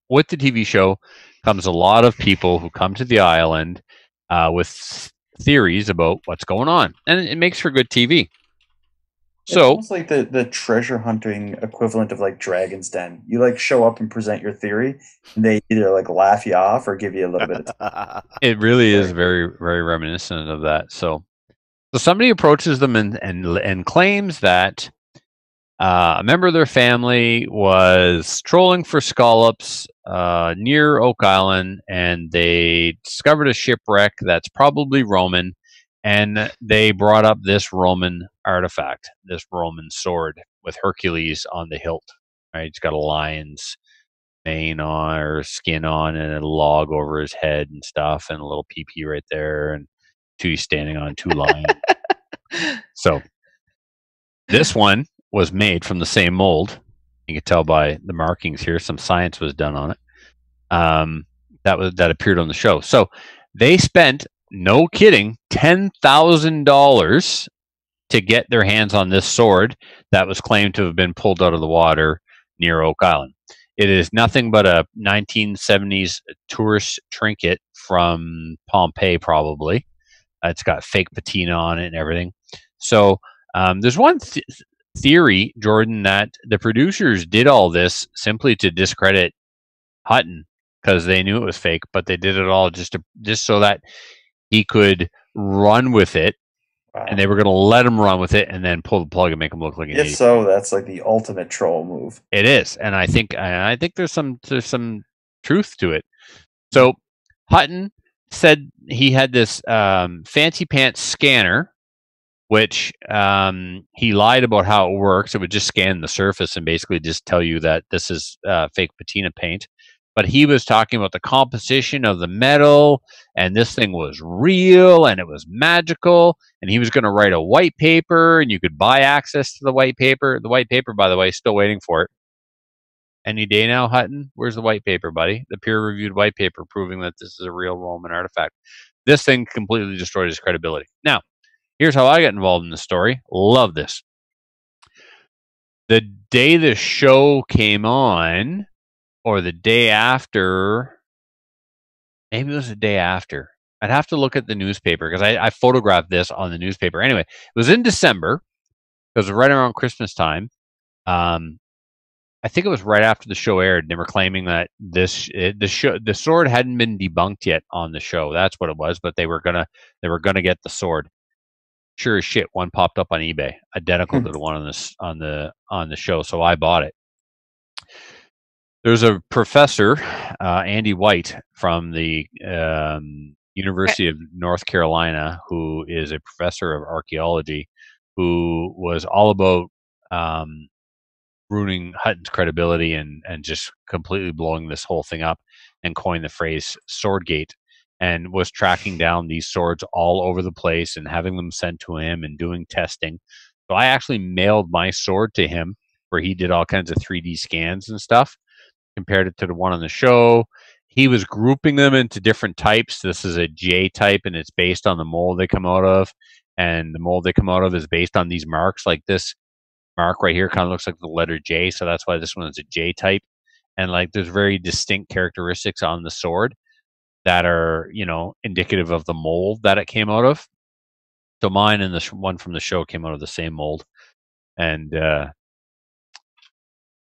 Speaker 1: with the TV show comes a lot of people who come to the island uh, with theories about what's going on, and it makes for good TV.
Speaker 3: It's
Speaker 1: So
Speaker 3: almost like the, the treasure hunting equivalent of like Dragon's Den. You like show up and present your theory, and they either like laugh you off or give you a little bit of
Speaker 1: it really is very, very reminiscent of that. So, so somebody approaches them and and and claims that uh, a member of their family was trolling for scallops uh, near Oak Island, and they discovered a shipwreck that's probably Roman, and they brought up this Roman artifact, this Roman sword with Hercules on the hilt. Right, it's got a lion's mane on or skin on, and a log over his head and stuff, and a little PP right there, and two standing on two lions. so this one was made from the same mold. You can tell by the markings here. Some science was done on it. Um, that was that appeared on the show. So they spent no kidding ten thousand dollars to get their hands on this sword that was claimed to have been pulled out of the water near Oak Island. It is nothing but a 1970s tourist trinket from Pompeii, probably. Uh, it's got fake patina on it and everything. So um, there's one th- theory, Jordan, that the producers did all this simply to discredit Hutton because they knew it was fake, but they did it all just to just so that he could run with it,
Speaker 3: wow.
Speaker 1: and they were going to let him run with it, and then pull the plug and make him look like an
Speaker 3: if
Speaker 1: idiot.
Speaker 3: so, that's like the ultimate troll move.
Speaker 1: It is, and I think I think there's some there's some truth to it. So Hutton said he had this um, fancy pants scanner, which um, he lied about how it works. It would just scan the surface and basically just tell you that this is uh, fake patina paint. But he was talking about the composition of the metal, and this thing was real and it was magical. And he was going to write a white paper, and you could buy access to the white paper. The white paper, by the way, still waiting for it. Any day now, Hutton. Where's the white paper, buddy? The peer-reviewed white paper proving that this is a real Roman artifact. This thing completely destroyed his credibility. Now, here's how I got involved in the story. Love this. The day the show came on, or the day after, maybe it was the day after. I'd have to look at the newspaper because I, I photographed this on the newspaper. Anyway, it was in December. It was right around Christmas time. Um, I think it was right after the show aired. They were claiming that this it, the show the sword hadn't been debunked yet on the show. That's what it was. But they were gonna they were gonna get the sword. Sure as shit, one popped up on eBay, identical to the one on this on the on the show. So I bought it. There's a professor, uh, Andy White, from the um, University of North Carolina, who is a professor of archaeology, who was all about um, ruining Hutton's credibility and and just completely blowing this whole thing up, and coined the phrase "Swordgate," and was tracking down these swords all over the place and having them sent to him and doing testing. So I actually mailed my sword to him where he did all kinds of 3D scans and stuff, compared it to the one on the show. He was grouping them into different types. This is a J type and it's based on the mold they come out of. And the mold they come out of is based on these marks. Like this mark right here kind of looks like the letter J. So that's why this one is a J type. And like there's very distinct characteristics on the sword that are, you know, indicative of the mold that it came out of. So mine and the one from the show came out of the same mold. And uh,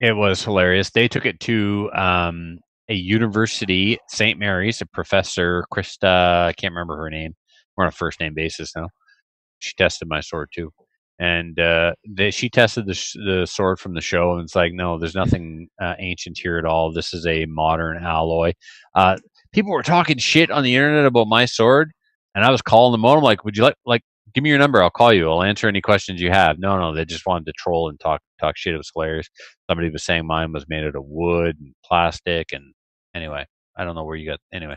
Speaker 1: it was hilarious. They took it to um, a university, St. Mary's, a professor, Krista, I can't remember her name. We're on a first name basis now. She tested my sword too. And uh, they, she tested the, sh- the sword from the show and it's like, no, there's nothing uh, ancient here at all. This is a modern alloy. Uh, people were talking shit on the internet about my sword, and I was calling them out. I'm like, would you like, like, give me your number. I'll call you. I'll answer any questions you have. No, no, they just wanted to troll and talk talk shit. It was hilarious. Somebody was saying mine was made out of wood and plastic, and anyway, I don't know where you got anyway,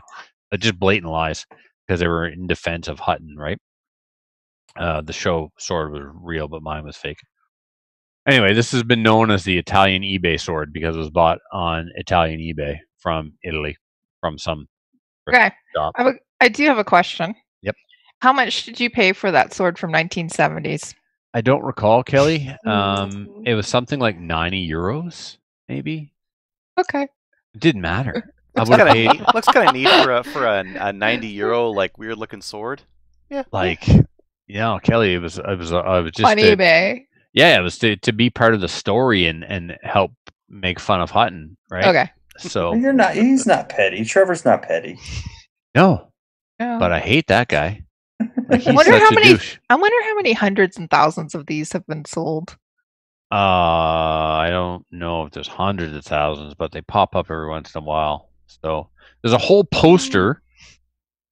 Speaker 1: but just blatant lies because they were in defense of Hutton, right? Uh, the show sword was real, but mine was fake. Anyway, this has been known as the Italian eBay sword because it was bought on Italian eBay from Italy, from some
Speaker 2: Okay.
Speaker 1: shop.
Speaker 2: I, have a, I do have a question.
Speaker 1: Yep.
Speaker 2: How much did you pay for that sword from 1970s?
Speaker 1: I don't recall, Kelly. Um, it was something like ninety euros, maybe.
Speaker 2: Okay.
Speaker 1: It didn't matter. I
Speaker 4: Looks
Speaker 1: would have
Speaker 4: kind of
Speaker 1: paid
Speaker 4: neat. Looks kind of neat for a for a, a ninety euro like weird looking sword. Yeah.
Speaker 1: like, you know, Kelly. It was, it was, uh, it was just
Speaker 2: On
Speaker 1: to-
Speaker 2: eBay.
Speaker 1: yeah, it was to to be part of the story and and help make fun of Hutton, right?
Speaker 2: Okay.
Speaker 1: So
Speaker 3: You're not. He's not petty. Trevor's not petty.
Speaker 1: no,
Speaker 2: Yeah.
Speaker 1: but I hate that guy. Like, he's
Speaker 2: wonder how many-
Speaker 1: douche.
Speaker 2: I wonder how many hundreds and thousands of these have been sold.
Speaker 1: Uh, I don't know if there's hundreds of thousands, but they pop up every once in a while. So there's a whole poster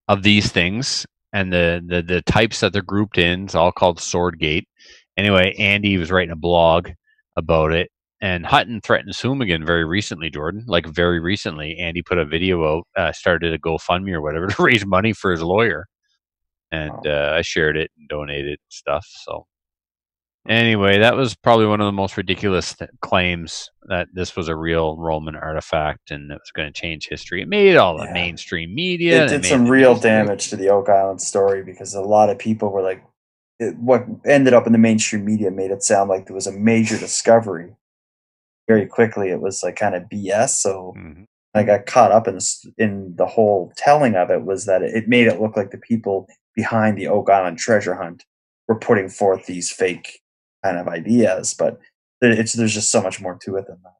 Speaker 1: of these things and the, the, the types that they're grouped in. It's all called Swordgate. Anyway, Andy was writing a blog about it. And Hutton threatened to sue him again very recently, Jordan. Like very recently, Andy put a video out, uh, started a GoFundMe or whatever to raise money for his lawyer. And uh, I shared it and donated stuff. So Anyway, that was probably one of the most ridiculous th- claims that this was a real Roman artifact and it was going to change history. It made all the
Speaker 3: Yeah.
Speaker 1: mainstream media.
Speaker 3: it did
Speaker 1: made
Speaker 3: some real damage to the Oak Island story because a lot of people were like, it, what ended up in the mainstream media made it sound like there was a major discovery. Very quickly, it was like kind of BS. So
Speaker 1: Mhm.
Speaker 3: I got caught up in in the whole telling of it was that it made it look like the people behind the Oak Island treasure hunt were putting forth these fake kind of ideas, but it's there's just so much more to it than that.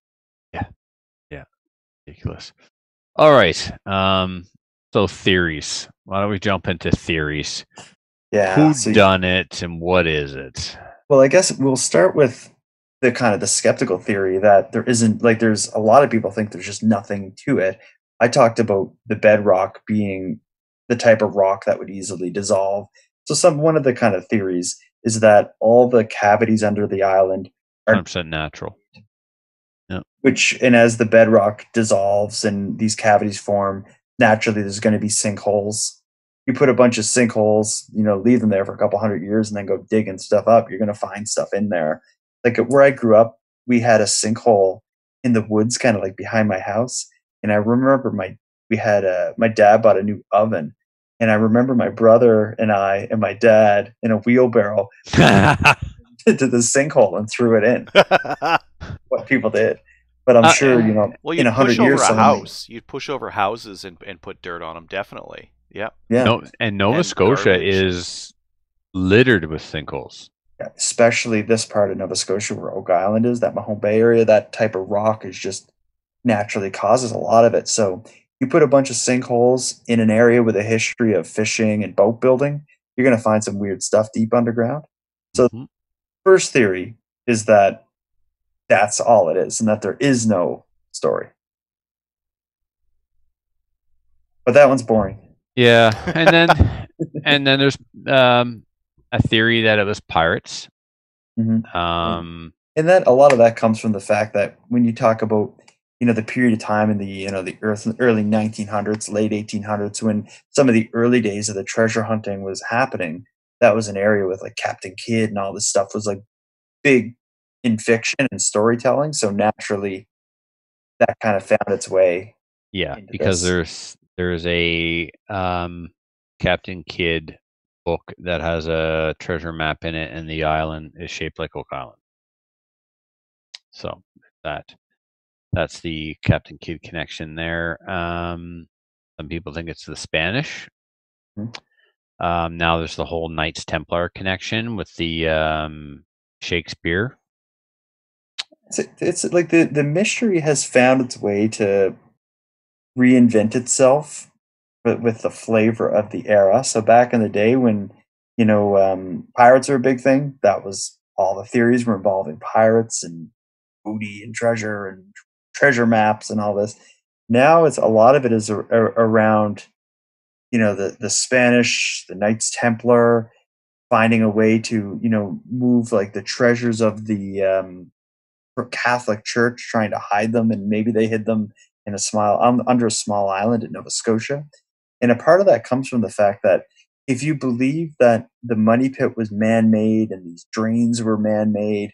Speaker 1: Yeah, yeah, ridiculous. All right. Um, so theories. Why don't we jump into theories?
Speaker 3: Yeah.
Speaker 1: Who
Speaker 3: so
Speaker 1: done it and what is it?
Speaker 3: Well, I guess we'll start with the kind of the skeptical theory that there isn't like there's a lot of people think there's just nothing to it. I talked about the bedrock being the type of rock that would easily dissolve. So some one of the kind of theories is that all the cavities under the island, Are-
Speaker 1: 100% natural. Yeah.
Speaker 3: Which and as the bedrock dissolves and these cavities form, naturally there's going to be sinkholes. You put a bunch of sinkholes, you know, leave them there for a couple hundred years and then go digging stuff up, you're going to find stuff in there. Like where I grew up, we had a sinkhole in the woods kind of like behind my house and I remember my we had a my dad bought a new oven and I remember my brother and I and my dad in a wheelbarrow into the sinkhole and threw it in. What people did. But I'm
Speaker 1: Uh,
Speaker 3: sure, you know,
Speaker 4: well,
Speaker 3: in
Speaker 4: you'd
Speaker 3: a hundred
Speaker 4: push over
Speaker 3: years
Speaker 4: a
Speaker 3: someone-
Speaker 4: house. You'd push over houses and, and put dirt on them. Definitely. Yeah.
Speaker 3: Yeah.
Speaker 1: no, and Nova
Speaker 4: And
Speaker 1: Scotia
Speaker 4: garbage.
Speaker 1: is littered with sinkholes.
Speaker 3: Especially this part of Nova Scotia where Oak Island is, that Mahone Bay area, that type of rock is just naturally causes a lot of it. So you put a bunch of sinkholes in an area with a history of fishing and boat building, you're going to find some weird stuff deep underground. So
Speaker 1: Mhm.
Speaker 3: first theory is that that's all it is and that there is no story. But that one's boring.
Speaker 1: Yeah, and then and then there's um, a theory that it was pirates.
Speaker 3: Mhm.
Speaker 1: Um,
Speaker 3: and that a lot of that comes from the fact that when you talk about you know the period of time in the you know the earth, early 1900s late 1800s when some of the early days of the treasure hunting was happening that was an area with like captain kidd and all this stuff was like big in fiction and storytelling. So naturally, that kind of found its way.
Speaker 1: Yeah, because
Speaker 3: this.
Speaker 1: there's there's a um, Captain Kidd book that has a treasure map in it, and the island is shaped like Oak Island. So that that's the Captain Kidd connection there. Um, some people think it's the Spanish.
Speaker 3: Mhm.
Speaker 1: Um, now there's the whole Knights Templar connection with the um, Shakespeare.
Speaker 3: It's, it's like the, the mystery has found its way to reinvent itself, but with the flavor of the era. So back in the day when, you know, um, pirates are a big thing, that was all the theories were involving pirates and booty and treasure and treasure maps and all this. Now it's a lot of it is a, a, around, you know, the, the Spanish, the Knights Templar, finding a way to, you know, move like the treasures of the, um, Catholic Church trying to hide them, and maybe they hid them in a small um, under a small island in Nova Scotia. And a part of that comes from the fact that if you believe that the money pit was man-made and these drains were man-made,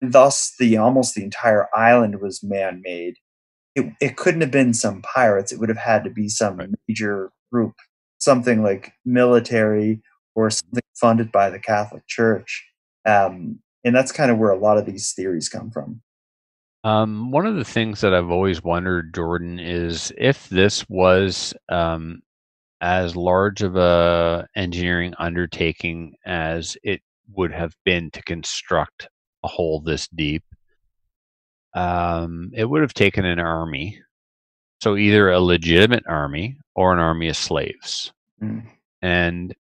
Speaker 3: thus the almost the entire island was man-made. It, it couldn't have been some pirates. It would have had to be some
Speaker 1: Right.
Speaker 3: major group, something like military or something funded by the Catholic Church. Um, and that's kind of where a lot of these theories come from.
Speaker 1: Um, one of the things that I've always wondered, Jordan, is if this was um, as large of a engineering undertaking as it would have been to construct a hole this deep, um, it would have taken an army. So either a legitimate army or an army of slaves,
Speaker 3: Mm.
Speaker 1: and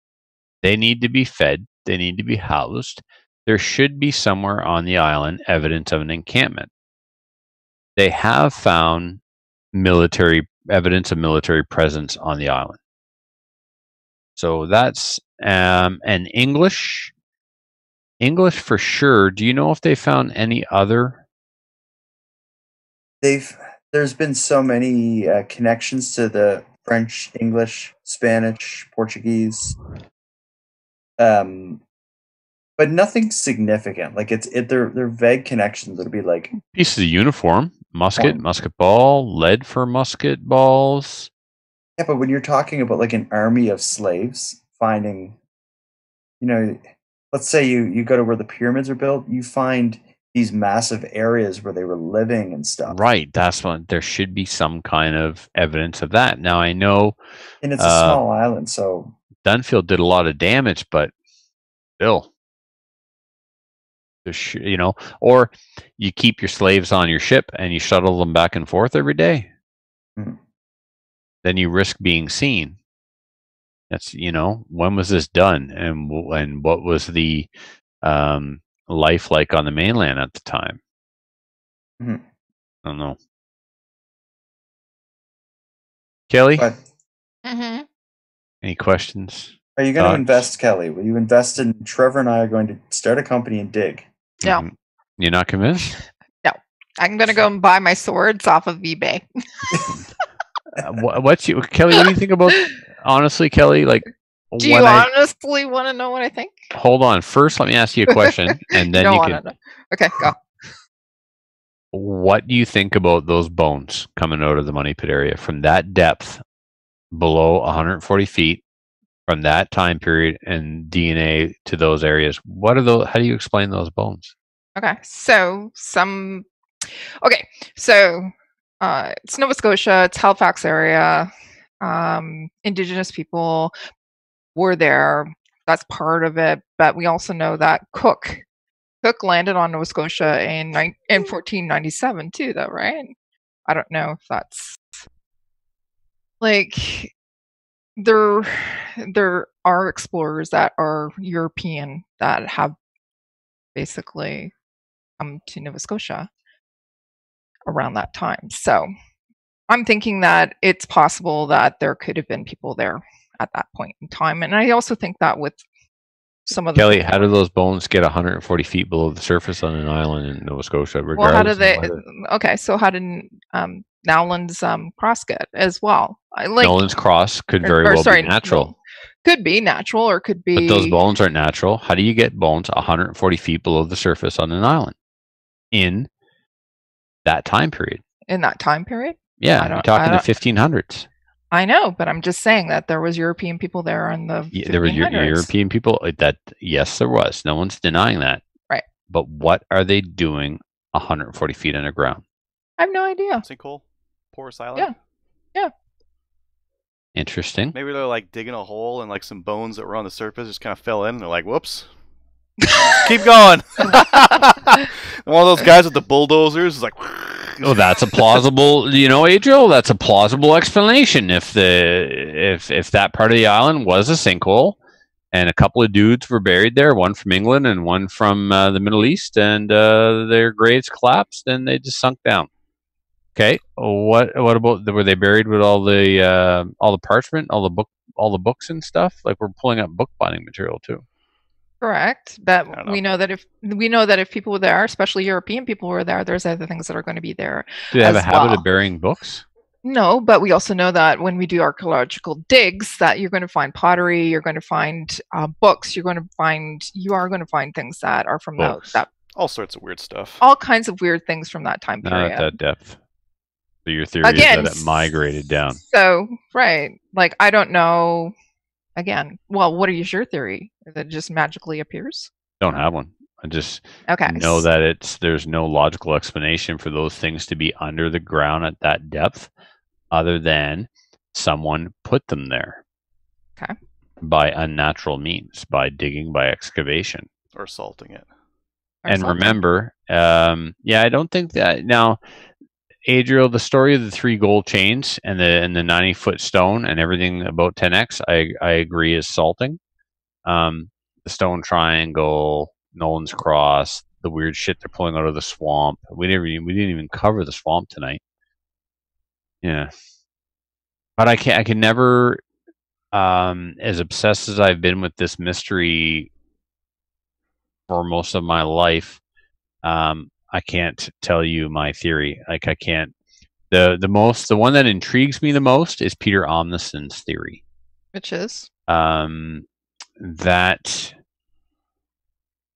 Speaker 1: they need to be fed. They need to be housed. There should be somewhere on the island evidence of an encampment they have found military evidence of military presence on the island. So that's um, an English, English for sure. Do you know if they found any other?
Speaker 3: They've there's been so many uh, connections to the French, English, Spanish, Portuguese, um, but nothing significant. Like it's it they're they're vague connections. It'll be like
Speaker 1: Pieces of uniform, musket, musket ball, lead for musket balls.
Speaker 3: yeah, but when you're talking about like an army of slaves finding, you know, let's say you you go to where the pyramids are built, you find these massive areas where they were living and stuff.
Speaker 1: Right, that's what there should be some kind of evidence of that. Now I know
Speaker 3: And it's a
Speaker 1: Uh,
Speaker 3: small island, so
Speaker 1: Dunfield did a lot of damage, but still, sh- you know, or you keep your slaves on your ship and you shuttle them back and forth every day.
Speaker 3: Mhm.
Speaker 1: Then you risk being seen. That's you know, when was this done, and and what was the um, life like on the mainland at the time?
Speaker 3: Mhm.
Speaker 1: I don't know. Kelly,
Speaker 3: but
Speaker 2: hmm
Speaker 1: any questions?
Speaker 3: are you going to invest, Kelly? Will you invest in Trevor and I are going to start a company and dig?
Speaker 2: No.
Speaker 1: Mhm. You're not convinced? No.
Speaker 2: I'm gonna go and buy my swords off of eBay.
Speaker 1: Uh, wha- what's you, Kelly? What do you think about? Honestly, Kelly, like,
Speaker 2: Do you
Speaker 1: I,
Speaker 2: honestly want to know what I think?
Speaker 1: hold on. First, let me ask you a question, and then you
Speaker 2: wanna
Speaker 1: can.
Speaker 2: know. Okay, go.
Speaker 1: What do you think about those bones coming out of the money pit area from that depth, below 140 feet, from that time period, and DNA to those areas? What are those? How do you explain those bones?
Speaker 2: Okay, so some. Okay, so uh, it's Nova Scotia, it's Halifax area. Um, indigenous people were there. That's part of it, but we also know that Cook, Cook landed on Nova Scotia in nine, in 1497 too, though, right? I don't know if that's like there. There are explorers that are European that have basically come to Nova Scotia around that time. So I'm thinking that it's possible that there could have been people there at that point in time. And I also think that with some of the
Speaker 1: Kelly, how do those bones get 140 feet below the surface on an island in Nova Scotia?
Speaker 2: well, how do they?
Speaker 1: weather?
Speaker 2: Okay, so how did um, Nolan's um, cross get as well? I like
Speaker 1: Nolan's cross could
Speaker 2: or-
Speaker 1: very
Speaker 2: or
Speaker 1: well
Speaker 2: sorry,
Speaker 1: be natural.
Speaker 2: Could be natural or could be.
Speaker 1: But those bones aren't natural. How do you get bones 140 feet below the surface on an island in that time period?
Speaker 2: in that time period.
Speaker 1: Yeah,
Speaker 2: I
Speaker 1: you're talking the 1500s.
Speaker 2: I know, but I'm just saying that there was European people there in the
Speaker 1: Yeah, there were Eu-
Speaker 2: 1500s.
Speaker 1: European people. uh, That yes, there was. No one's denying that.
Speaker 2: Right.
Speaker 1: But what are they doing 140 feet underground?
Speaker 2: I have no idea.
Speaker 4: Sinkhole, porous island. Yeah.
Speaker 1: Interesting.
Speaker 4: Maybe they're like digging a hole and like some bones that were on the surface just kind of fell in, and they're like, "Whoops." Keep going. One of those guys with the bulldozers is like,
Speaker 1: Oh, that's a plausible, you know, Adriel. That's a plausible explanation. If the if if that part of the island was a sinkhole, and a couple of dudes were buried there, one from England and one from uh, the Middle East, and uh, their graves collapsed and they just sunk down. Okay, what what about were they buried with all the uh, all the parchment, all the book, all the books and stuff? Like we're pulling up bookbinding material too.
Speaker 2: Correct. But
Speaker 4: know.
Speaker 2: we know that if we know that if people were there, especially European people were there, there's other things that are going to be there.
Speaker 1: Do they have a habit
Speaker 2: well.
Speaker 1: of burying books?
Speaker 2: No, but we also know that when we do archaeological digs, that you're going to find pottery, you're going to find uh, books, you're going to find you are going to find things that are from that, that
Speaker 4: all sorts of weird stuff.
Speaker 2: all kinds of weird things from that time
Speaker 1: Not
Speaker 2: period.
Speaker 1: at that depth. So your theory
Speaker 2: Again,
Speaker 1: is that it migrated down.
Speaker 2: So right, like I don't know. Again, well, what is your theory? That it just magically appears?
Speaker 1: Don't have one. I just
Speaker 2: Okay.
Speaker 1: know that it's there's no logical explanation for those things to be under the ground at that depth other than someone put them there
Speaker 2: Okay.
Speaker 1: by unnatural means by digging by excavation
Speaker 4: Or salting it.
Speaker 2: or
Speaker 1: and
Speaker 2: something.
Speaker 1: remember um yeah i don't think that now adriel the story of the three gold chains and the and the 90 foot stone and everything about 10x i i agree is salting. Um the stone triangle nolan's cross the weird shit they're pulling out of the swamp. We never we didn't even cover the swamp tonight. Yeah. But i can i can never um as obsessed as i've been with this mystery for most of my life um i can't tell you my theory. Like i can't the the most the one that intrigues me the most is Petter Amundsen's theory.
Speaker 2: Which is?
Speaker 1: Um that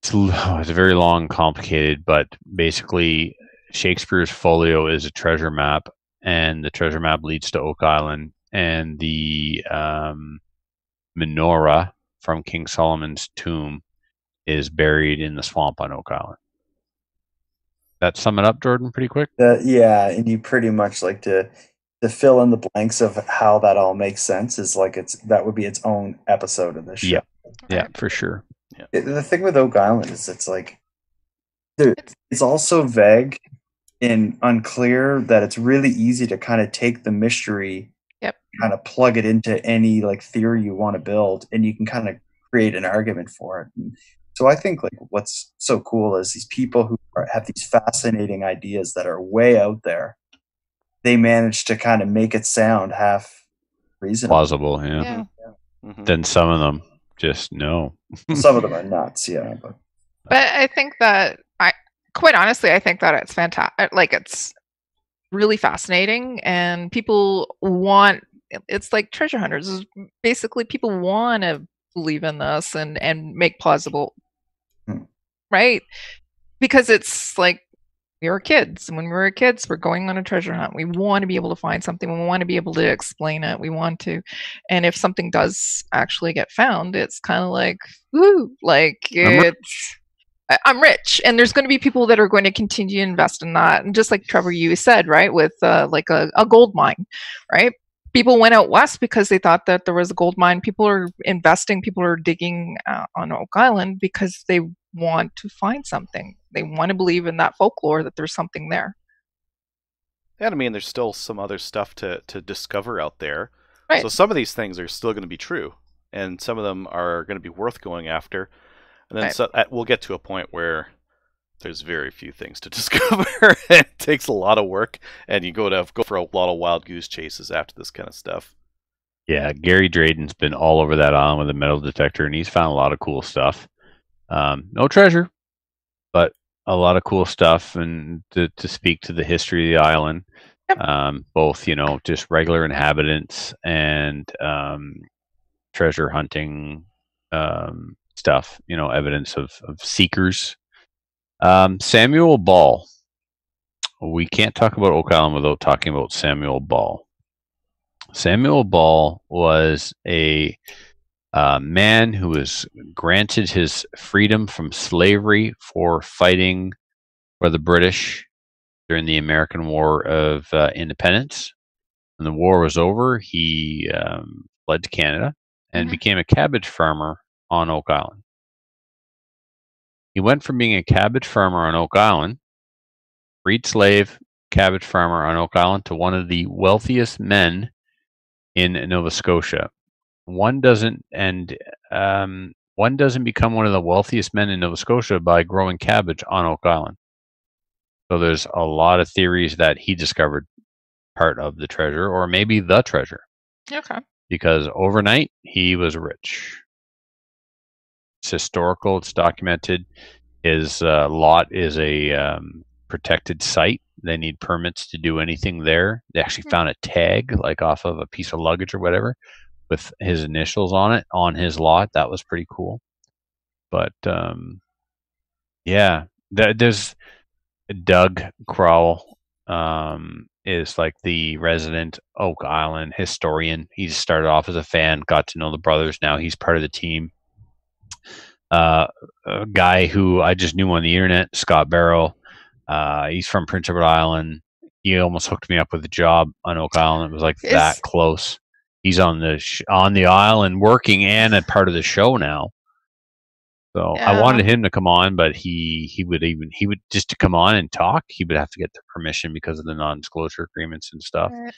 Speaker 1: it's, it's very long complicated but basically shakespeare's folio is a treasure map and the treasure map leads to oak island and the um, menorah from king solomon's tomb is buried in the swamp on oak island that sum it up jordan pretty quick
Speaker 3: Uh, yeah, and you pretty much like to to fill in the blanks of how that all makes sense is like it's that would be its own episode of the show.
Speaker 1: Yeah. yeah for sure
Speaker 3: It- the thing with Oak Island is it's like there,
Speaker 2: It's-
Speaker 3: it's also vague and unclear that it's really easy to kind of take the mystery
Speaker 2: Yep.
Speaker 3: kind of plug it into any like theory you want to build and you can kind of create an argument for it and so i think like what's so cool is these people who are, have these fascinating ideas that are way out there they manage to kind of make it sound half reasonable
Speaker 1: plausible yeah,
Speaker 2: yeah.
Speaker 4: Mhm.
Speaker 1: then some of them just no
Speaker 3: some of them are nuts yeah but
Speaker 2: But I think that I quite honestly I think that it's fantastic like it's really fascinating and people want it's like treasure hunters basically people want to believe in this and and make plausible. Right? Because it's like we were kids. And when we were kids we're going on a treasure hunt. We want to be able to find something. We want to be able to explain it. We want to. And if something does actually get found it's kind of like woo like
Speaker 1: I'm
Speaker 2: it's I'm rich, and there's going to be people that are going to continue to invest in that. And just like Trevor, you said, right, with uh, like a, a gold mine, right? People went out west because they thought that there was a gold mine. People are investing, people are digging uh, on Oak Island because they want to find something. They want to believe in that folklore that there's something there.
Speaker 4: And I mean, there's still some other stuff to, to discover out there.
Speaker 2: Right.
Speaker 4: So some of these things are still going to be true, and some of them are going to be worth going after. And then
Speaker 2: Right.
Speaker 4: so, uh, we'll get to a point where there's very few things to discover. it takes a lot of work, and you go to go for a lot of wild goose chases after this kind of stuff.
Speaker 1: Yeah, Gary Drayton's been all over that island with a metal detector, and he's found a lot of cool stuff. Um, no treasure, but a lot of cool stuff, and to, to speak to the history of the island,
Speaker 2: Yep.
Speaker 1: um, both you know just regular inhabitants and um, treasure hunting um, stuff. You know, evidence of of seekers. Um, Samuel Ball. We can't talk about Oak Island without talking about Samuel Ball. Samuel Ball was a uh, man who was granted his freedom from slavery for fighting for the British during the American War of uh, Independence. When the war was over, he um, fled to Canada and
Speaker 2: Mhm.
Speaker 1: became a cabbage farmer on Oak Island. He went from being a cabbage farmer on Oak Island, freed slave cabbage farmer on Oak Island, to one of the wealthiest men in Nova Scotia. One doesn't, and um, one doesn't become one of the wealthiest men in Nova Scotia by growing cabbage on Oak Island. So there's a lot of theories that he discovered part of the treasure, or maybe the treasure,
Speaker 2: Okay.
Speaker 1: because overnight he was rich. It's historical. It's documented. His uh, lot is a um, protected site. They need permits to do anything there. They actually
Speaker 2: Hmm.
Speaker 1: found a tag, like off of a piece of luggage or whatever, with his initials on it on his lot. That was pretty cool. But um, yeah, th- there's Doug Crowell um, is like the resident Oak Island historian. He started off as a fan, got to know the brothers. Now he's part of the team. Uh, a guy who I just knew on the internet, Scott Barlow. Uh, he's from Prince Edward Island. He almost hooked me up with a job on Oak Island. It was like
Speaker 2: Is-
Speaker 1: that close. He's on the sh- on the aisle and working and a part of the show now. So I wanted him to come on, but he he would even he would just to come on and talk. He would have to get the permission because of the non-disclosure agreements and stuff.
Speaker 2: Right.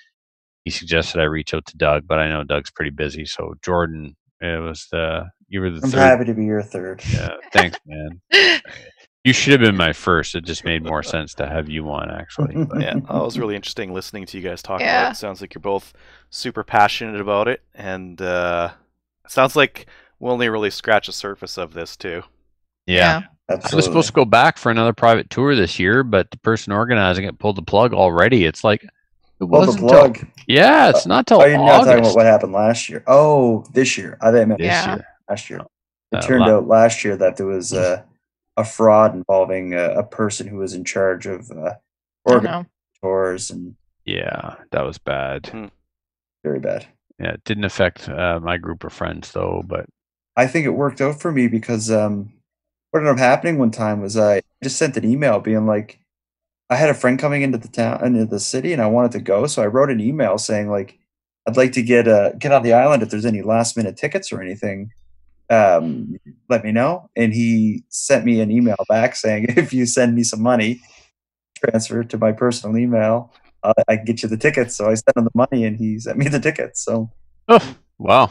Speaker 1: He suggested I reach out to Doug, but I know Doug's pretty busy. So Jordan, it was the you were the
Speaker 3: I'm
Speaker 1: third.
Speaker 3: happy to be your third.
Speaker 1: Yeah, thanks, man. You should have been my first. It just made more sense to have you on, actually. But
Speaker 4: yeah, that was really interesting listening to you guys talk about
Speaker 2: Yeah.
Speaker 4: it. Sounds like you're both super passionate about it, and uh, sounds like we'll only really scratch the surface of this too.
Speaker 1: yeah. I was supposed to go back for another private tour this year, but the person organizing it pulled the plug already. It's like it
Speaker 3: Pull the
Speaker 1: wasn't till-
Speaker 3: plug.
Speaker 1: yeah, it's not till
Speaker 3: Oh, you're not talking
Speaker 1: August
Speaker 3: about what happened last year. Oh, this year. I think meant
Speaker 1: this
Speaker 2: Yeah.
Speaker 1: year.
Speaker 3: last year. It
Speaker 1: Uh,
Speaker 3: turned
Speaker 1: la-
Speaker 3: out last year that there was uh, a fraud involving a, a person who was in charge of uh,
Speaker 2: Oh,
Speaker 3: tours and
Speaker 1: Yeah, that was bad.
Speaker 4: Hmm.
Speaker 3: very bad.
Speaker 1: Yeah, it didn't affect uh, my group of friends though, but
Speaker 3: I think it worked out for me because um, what ended up happening one time was I just sent an email being like, I had a friend coming into the town into the city and I wanted to go, so I wrote an email saying like, I'd like to get uh get on the island if there's any last minute tickets or anything. Um, let me know. And he sent me an email back saying, if you send me some money, transfer to my personal email, uh, I can get you the tickets. So I sent him the money and he sent me the tickets. So
Speaker 1: oh wow.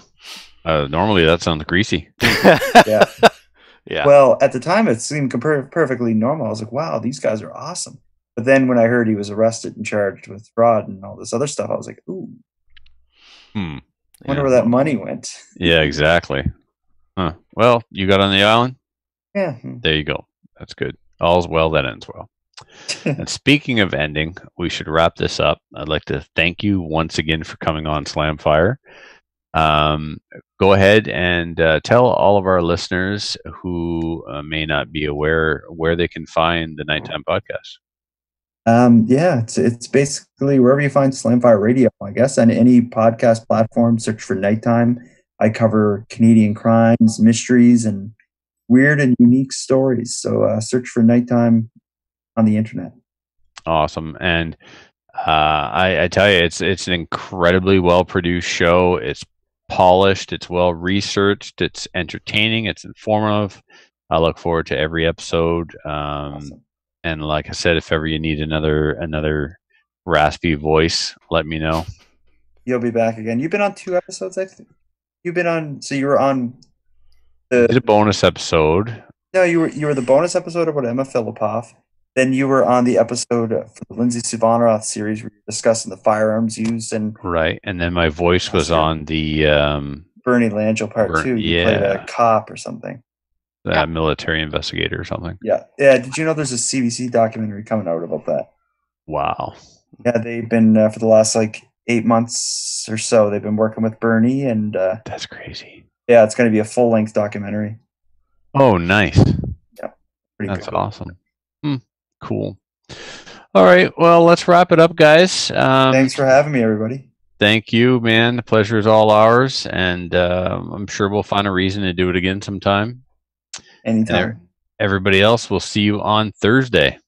Speaker 1: Uh, normally that sounds greasy.
Speaker 3: Yeah.
Speaker 4: yeah.
Speaker 3: Well, at the time, it seemed compar- perfectly normal. I was like, wow, these guys are awesome. But then when I heard he was arrested and charged with fraud and all this other stuff, I was like, ooh,
Speaker 1: Hmm.
Speaker 3: wonder
Speaker 1: Yeah.
Speaker 3: where that money went.
Speaker 1: Yeah, exactly. Huh. Well, you got on the island.
Speaker 3: Yeah.
Speaker 1: There you go. That's good. All's well that ends well. and speaking of ending, we should wrap this up. I'd like to thank you once again for coming on Slamfire. Um, go ahead and uh, tell all of our listeners who uh, may not be aware where they can find the Nighttime Podcast.
Speaker 3: Um, yeah, it's it's basically wherever you find Slamfire Radio, I guess, on any podcast platform. Search for Nighttime. I cover Canadian crimes, mysteries, and weird and unique stories. So uh, search for Nighttime on the internet.
Speaker 1: Awesome. And uh, I, I tell you, it's it's an incredibly well produced show. It's polished. It's well researched. It's entertaining. It's informative. I look forward to every episode. Um,
Speaker 3: Awesome.
Speaker 1: And like I said, if ever you need another another raspy voice, let me know.
Speaker 3: You'll be back again. You've been on two episodes, I think. You've been on. So you were on
Speaker 1: Did
Speaker 3: the
Speaker 1: a bonus episode,
Speaker 3: no, you were you were the bonus episode about Emma Filipoff. Then you were on the episode for the Lindsay Souvannarath series where you're discussing the firearms used and
Speaker 1: right? And then my voice was
Speaker 3: That's
Speaker 1: on the um,
Speaker 3: Bernie Langell part
Speaker 1: Bern-
Speaker 3: two. You played
Speaker 1: yeah.
Speaker 3: a cop or something.
Speaker 1: the
Speaker 2: Yeah.
Speaker 1: military investigator or something.
Speaker 3: Yeah, yeah. Did you know there's a CBC documentary coming out about that?
Speaker 1: Wow.
Speaker 3: Yeah, they've been uh, for the last like eight months or so. They've been working with Bernie, and uh,
Speaker 1: That's crazy.
Speaker 3: yeah, it's going to be a full length documentary.
Speaker 1: Oh, nice.
Speaker 3: Pretty
Speaker 1: That's
Speaker 3: cool.
Speaker 1: awesome. Hmm, cool. All right. Well, let's wrap it up, guys. Um,
Speaker 3: Thanks for having me, everybody.
Speaker 1: Thank you, man. The pleasure is all ours, and uh, I'm sure we'll find a reason to do it again sometime.
Speaker 3: Anytime.
Speaker 1: Everybody else, we'll see you on Thursday.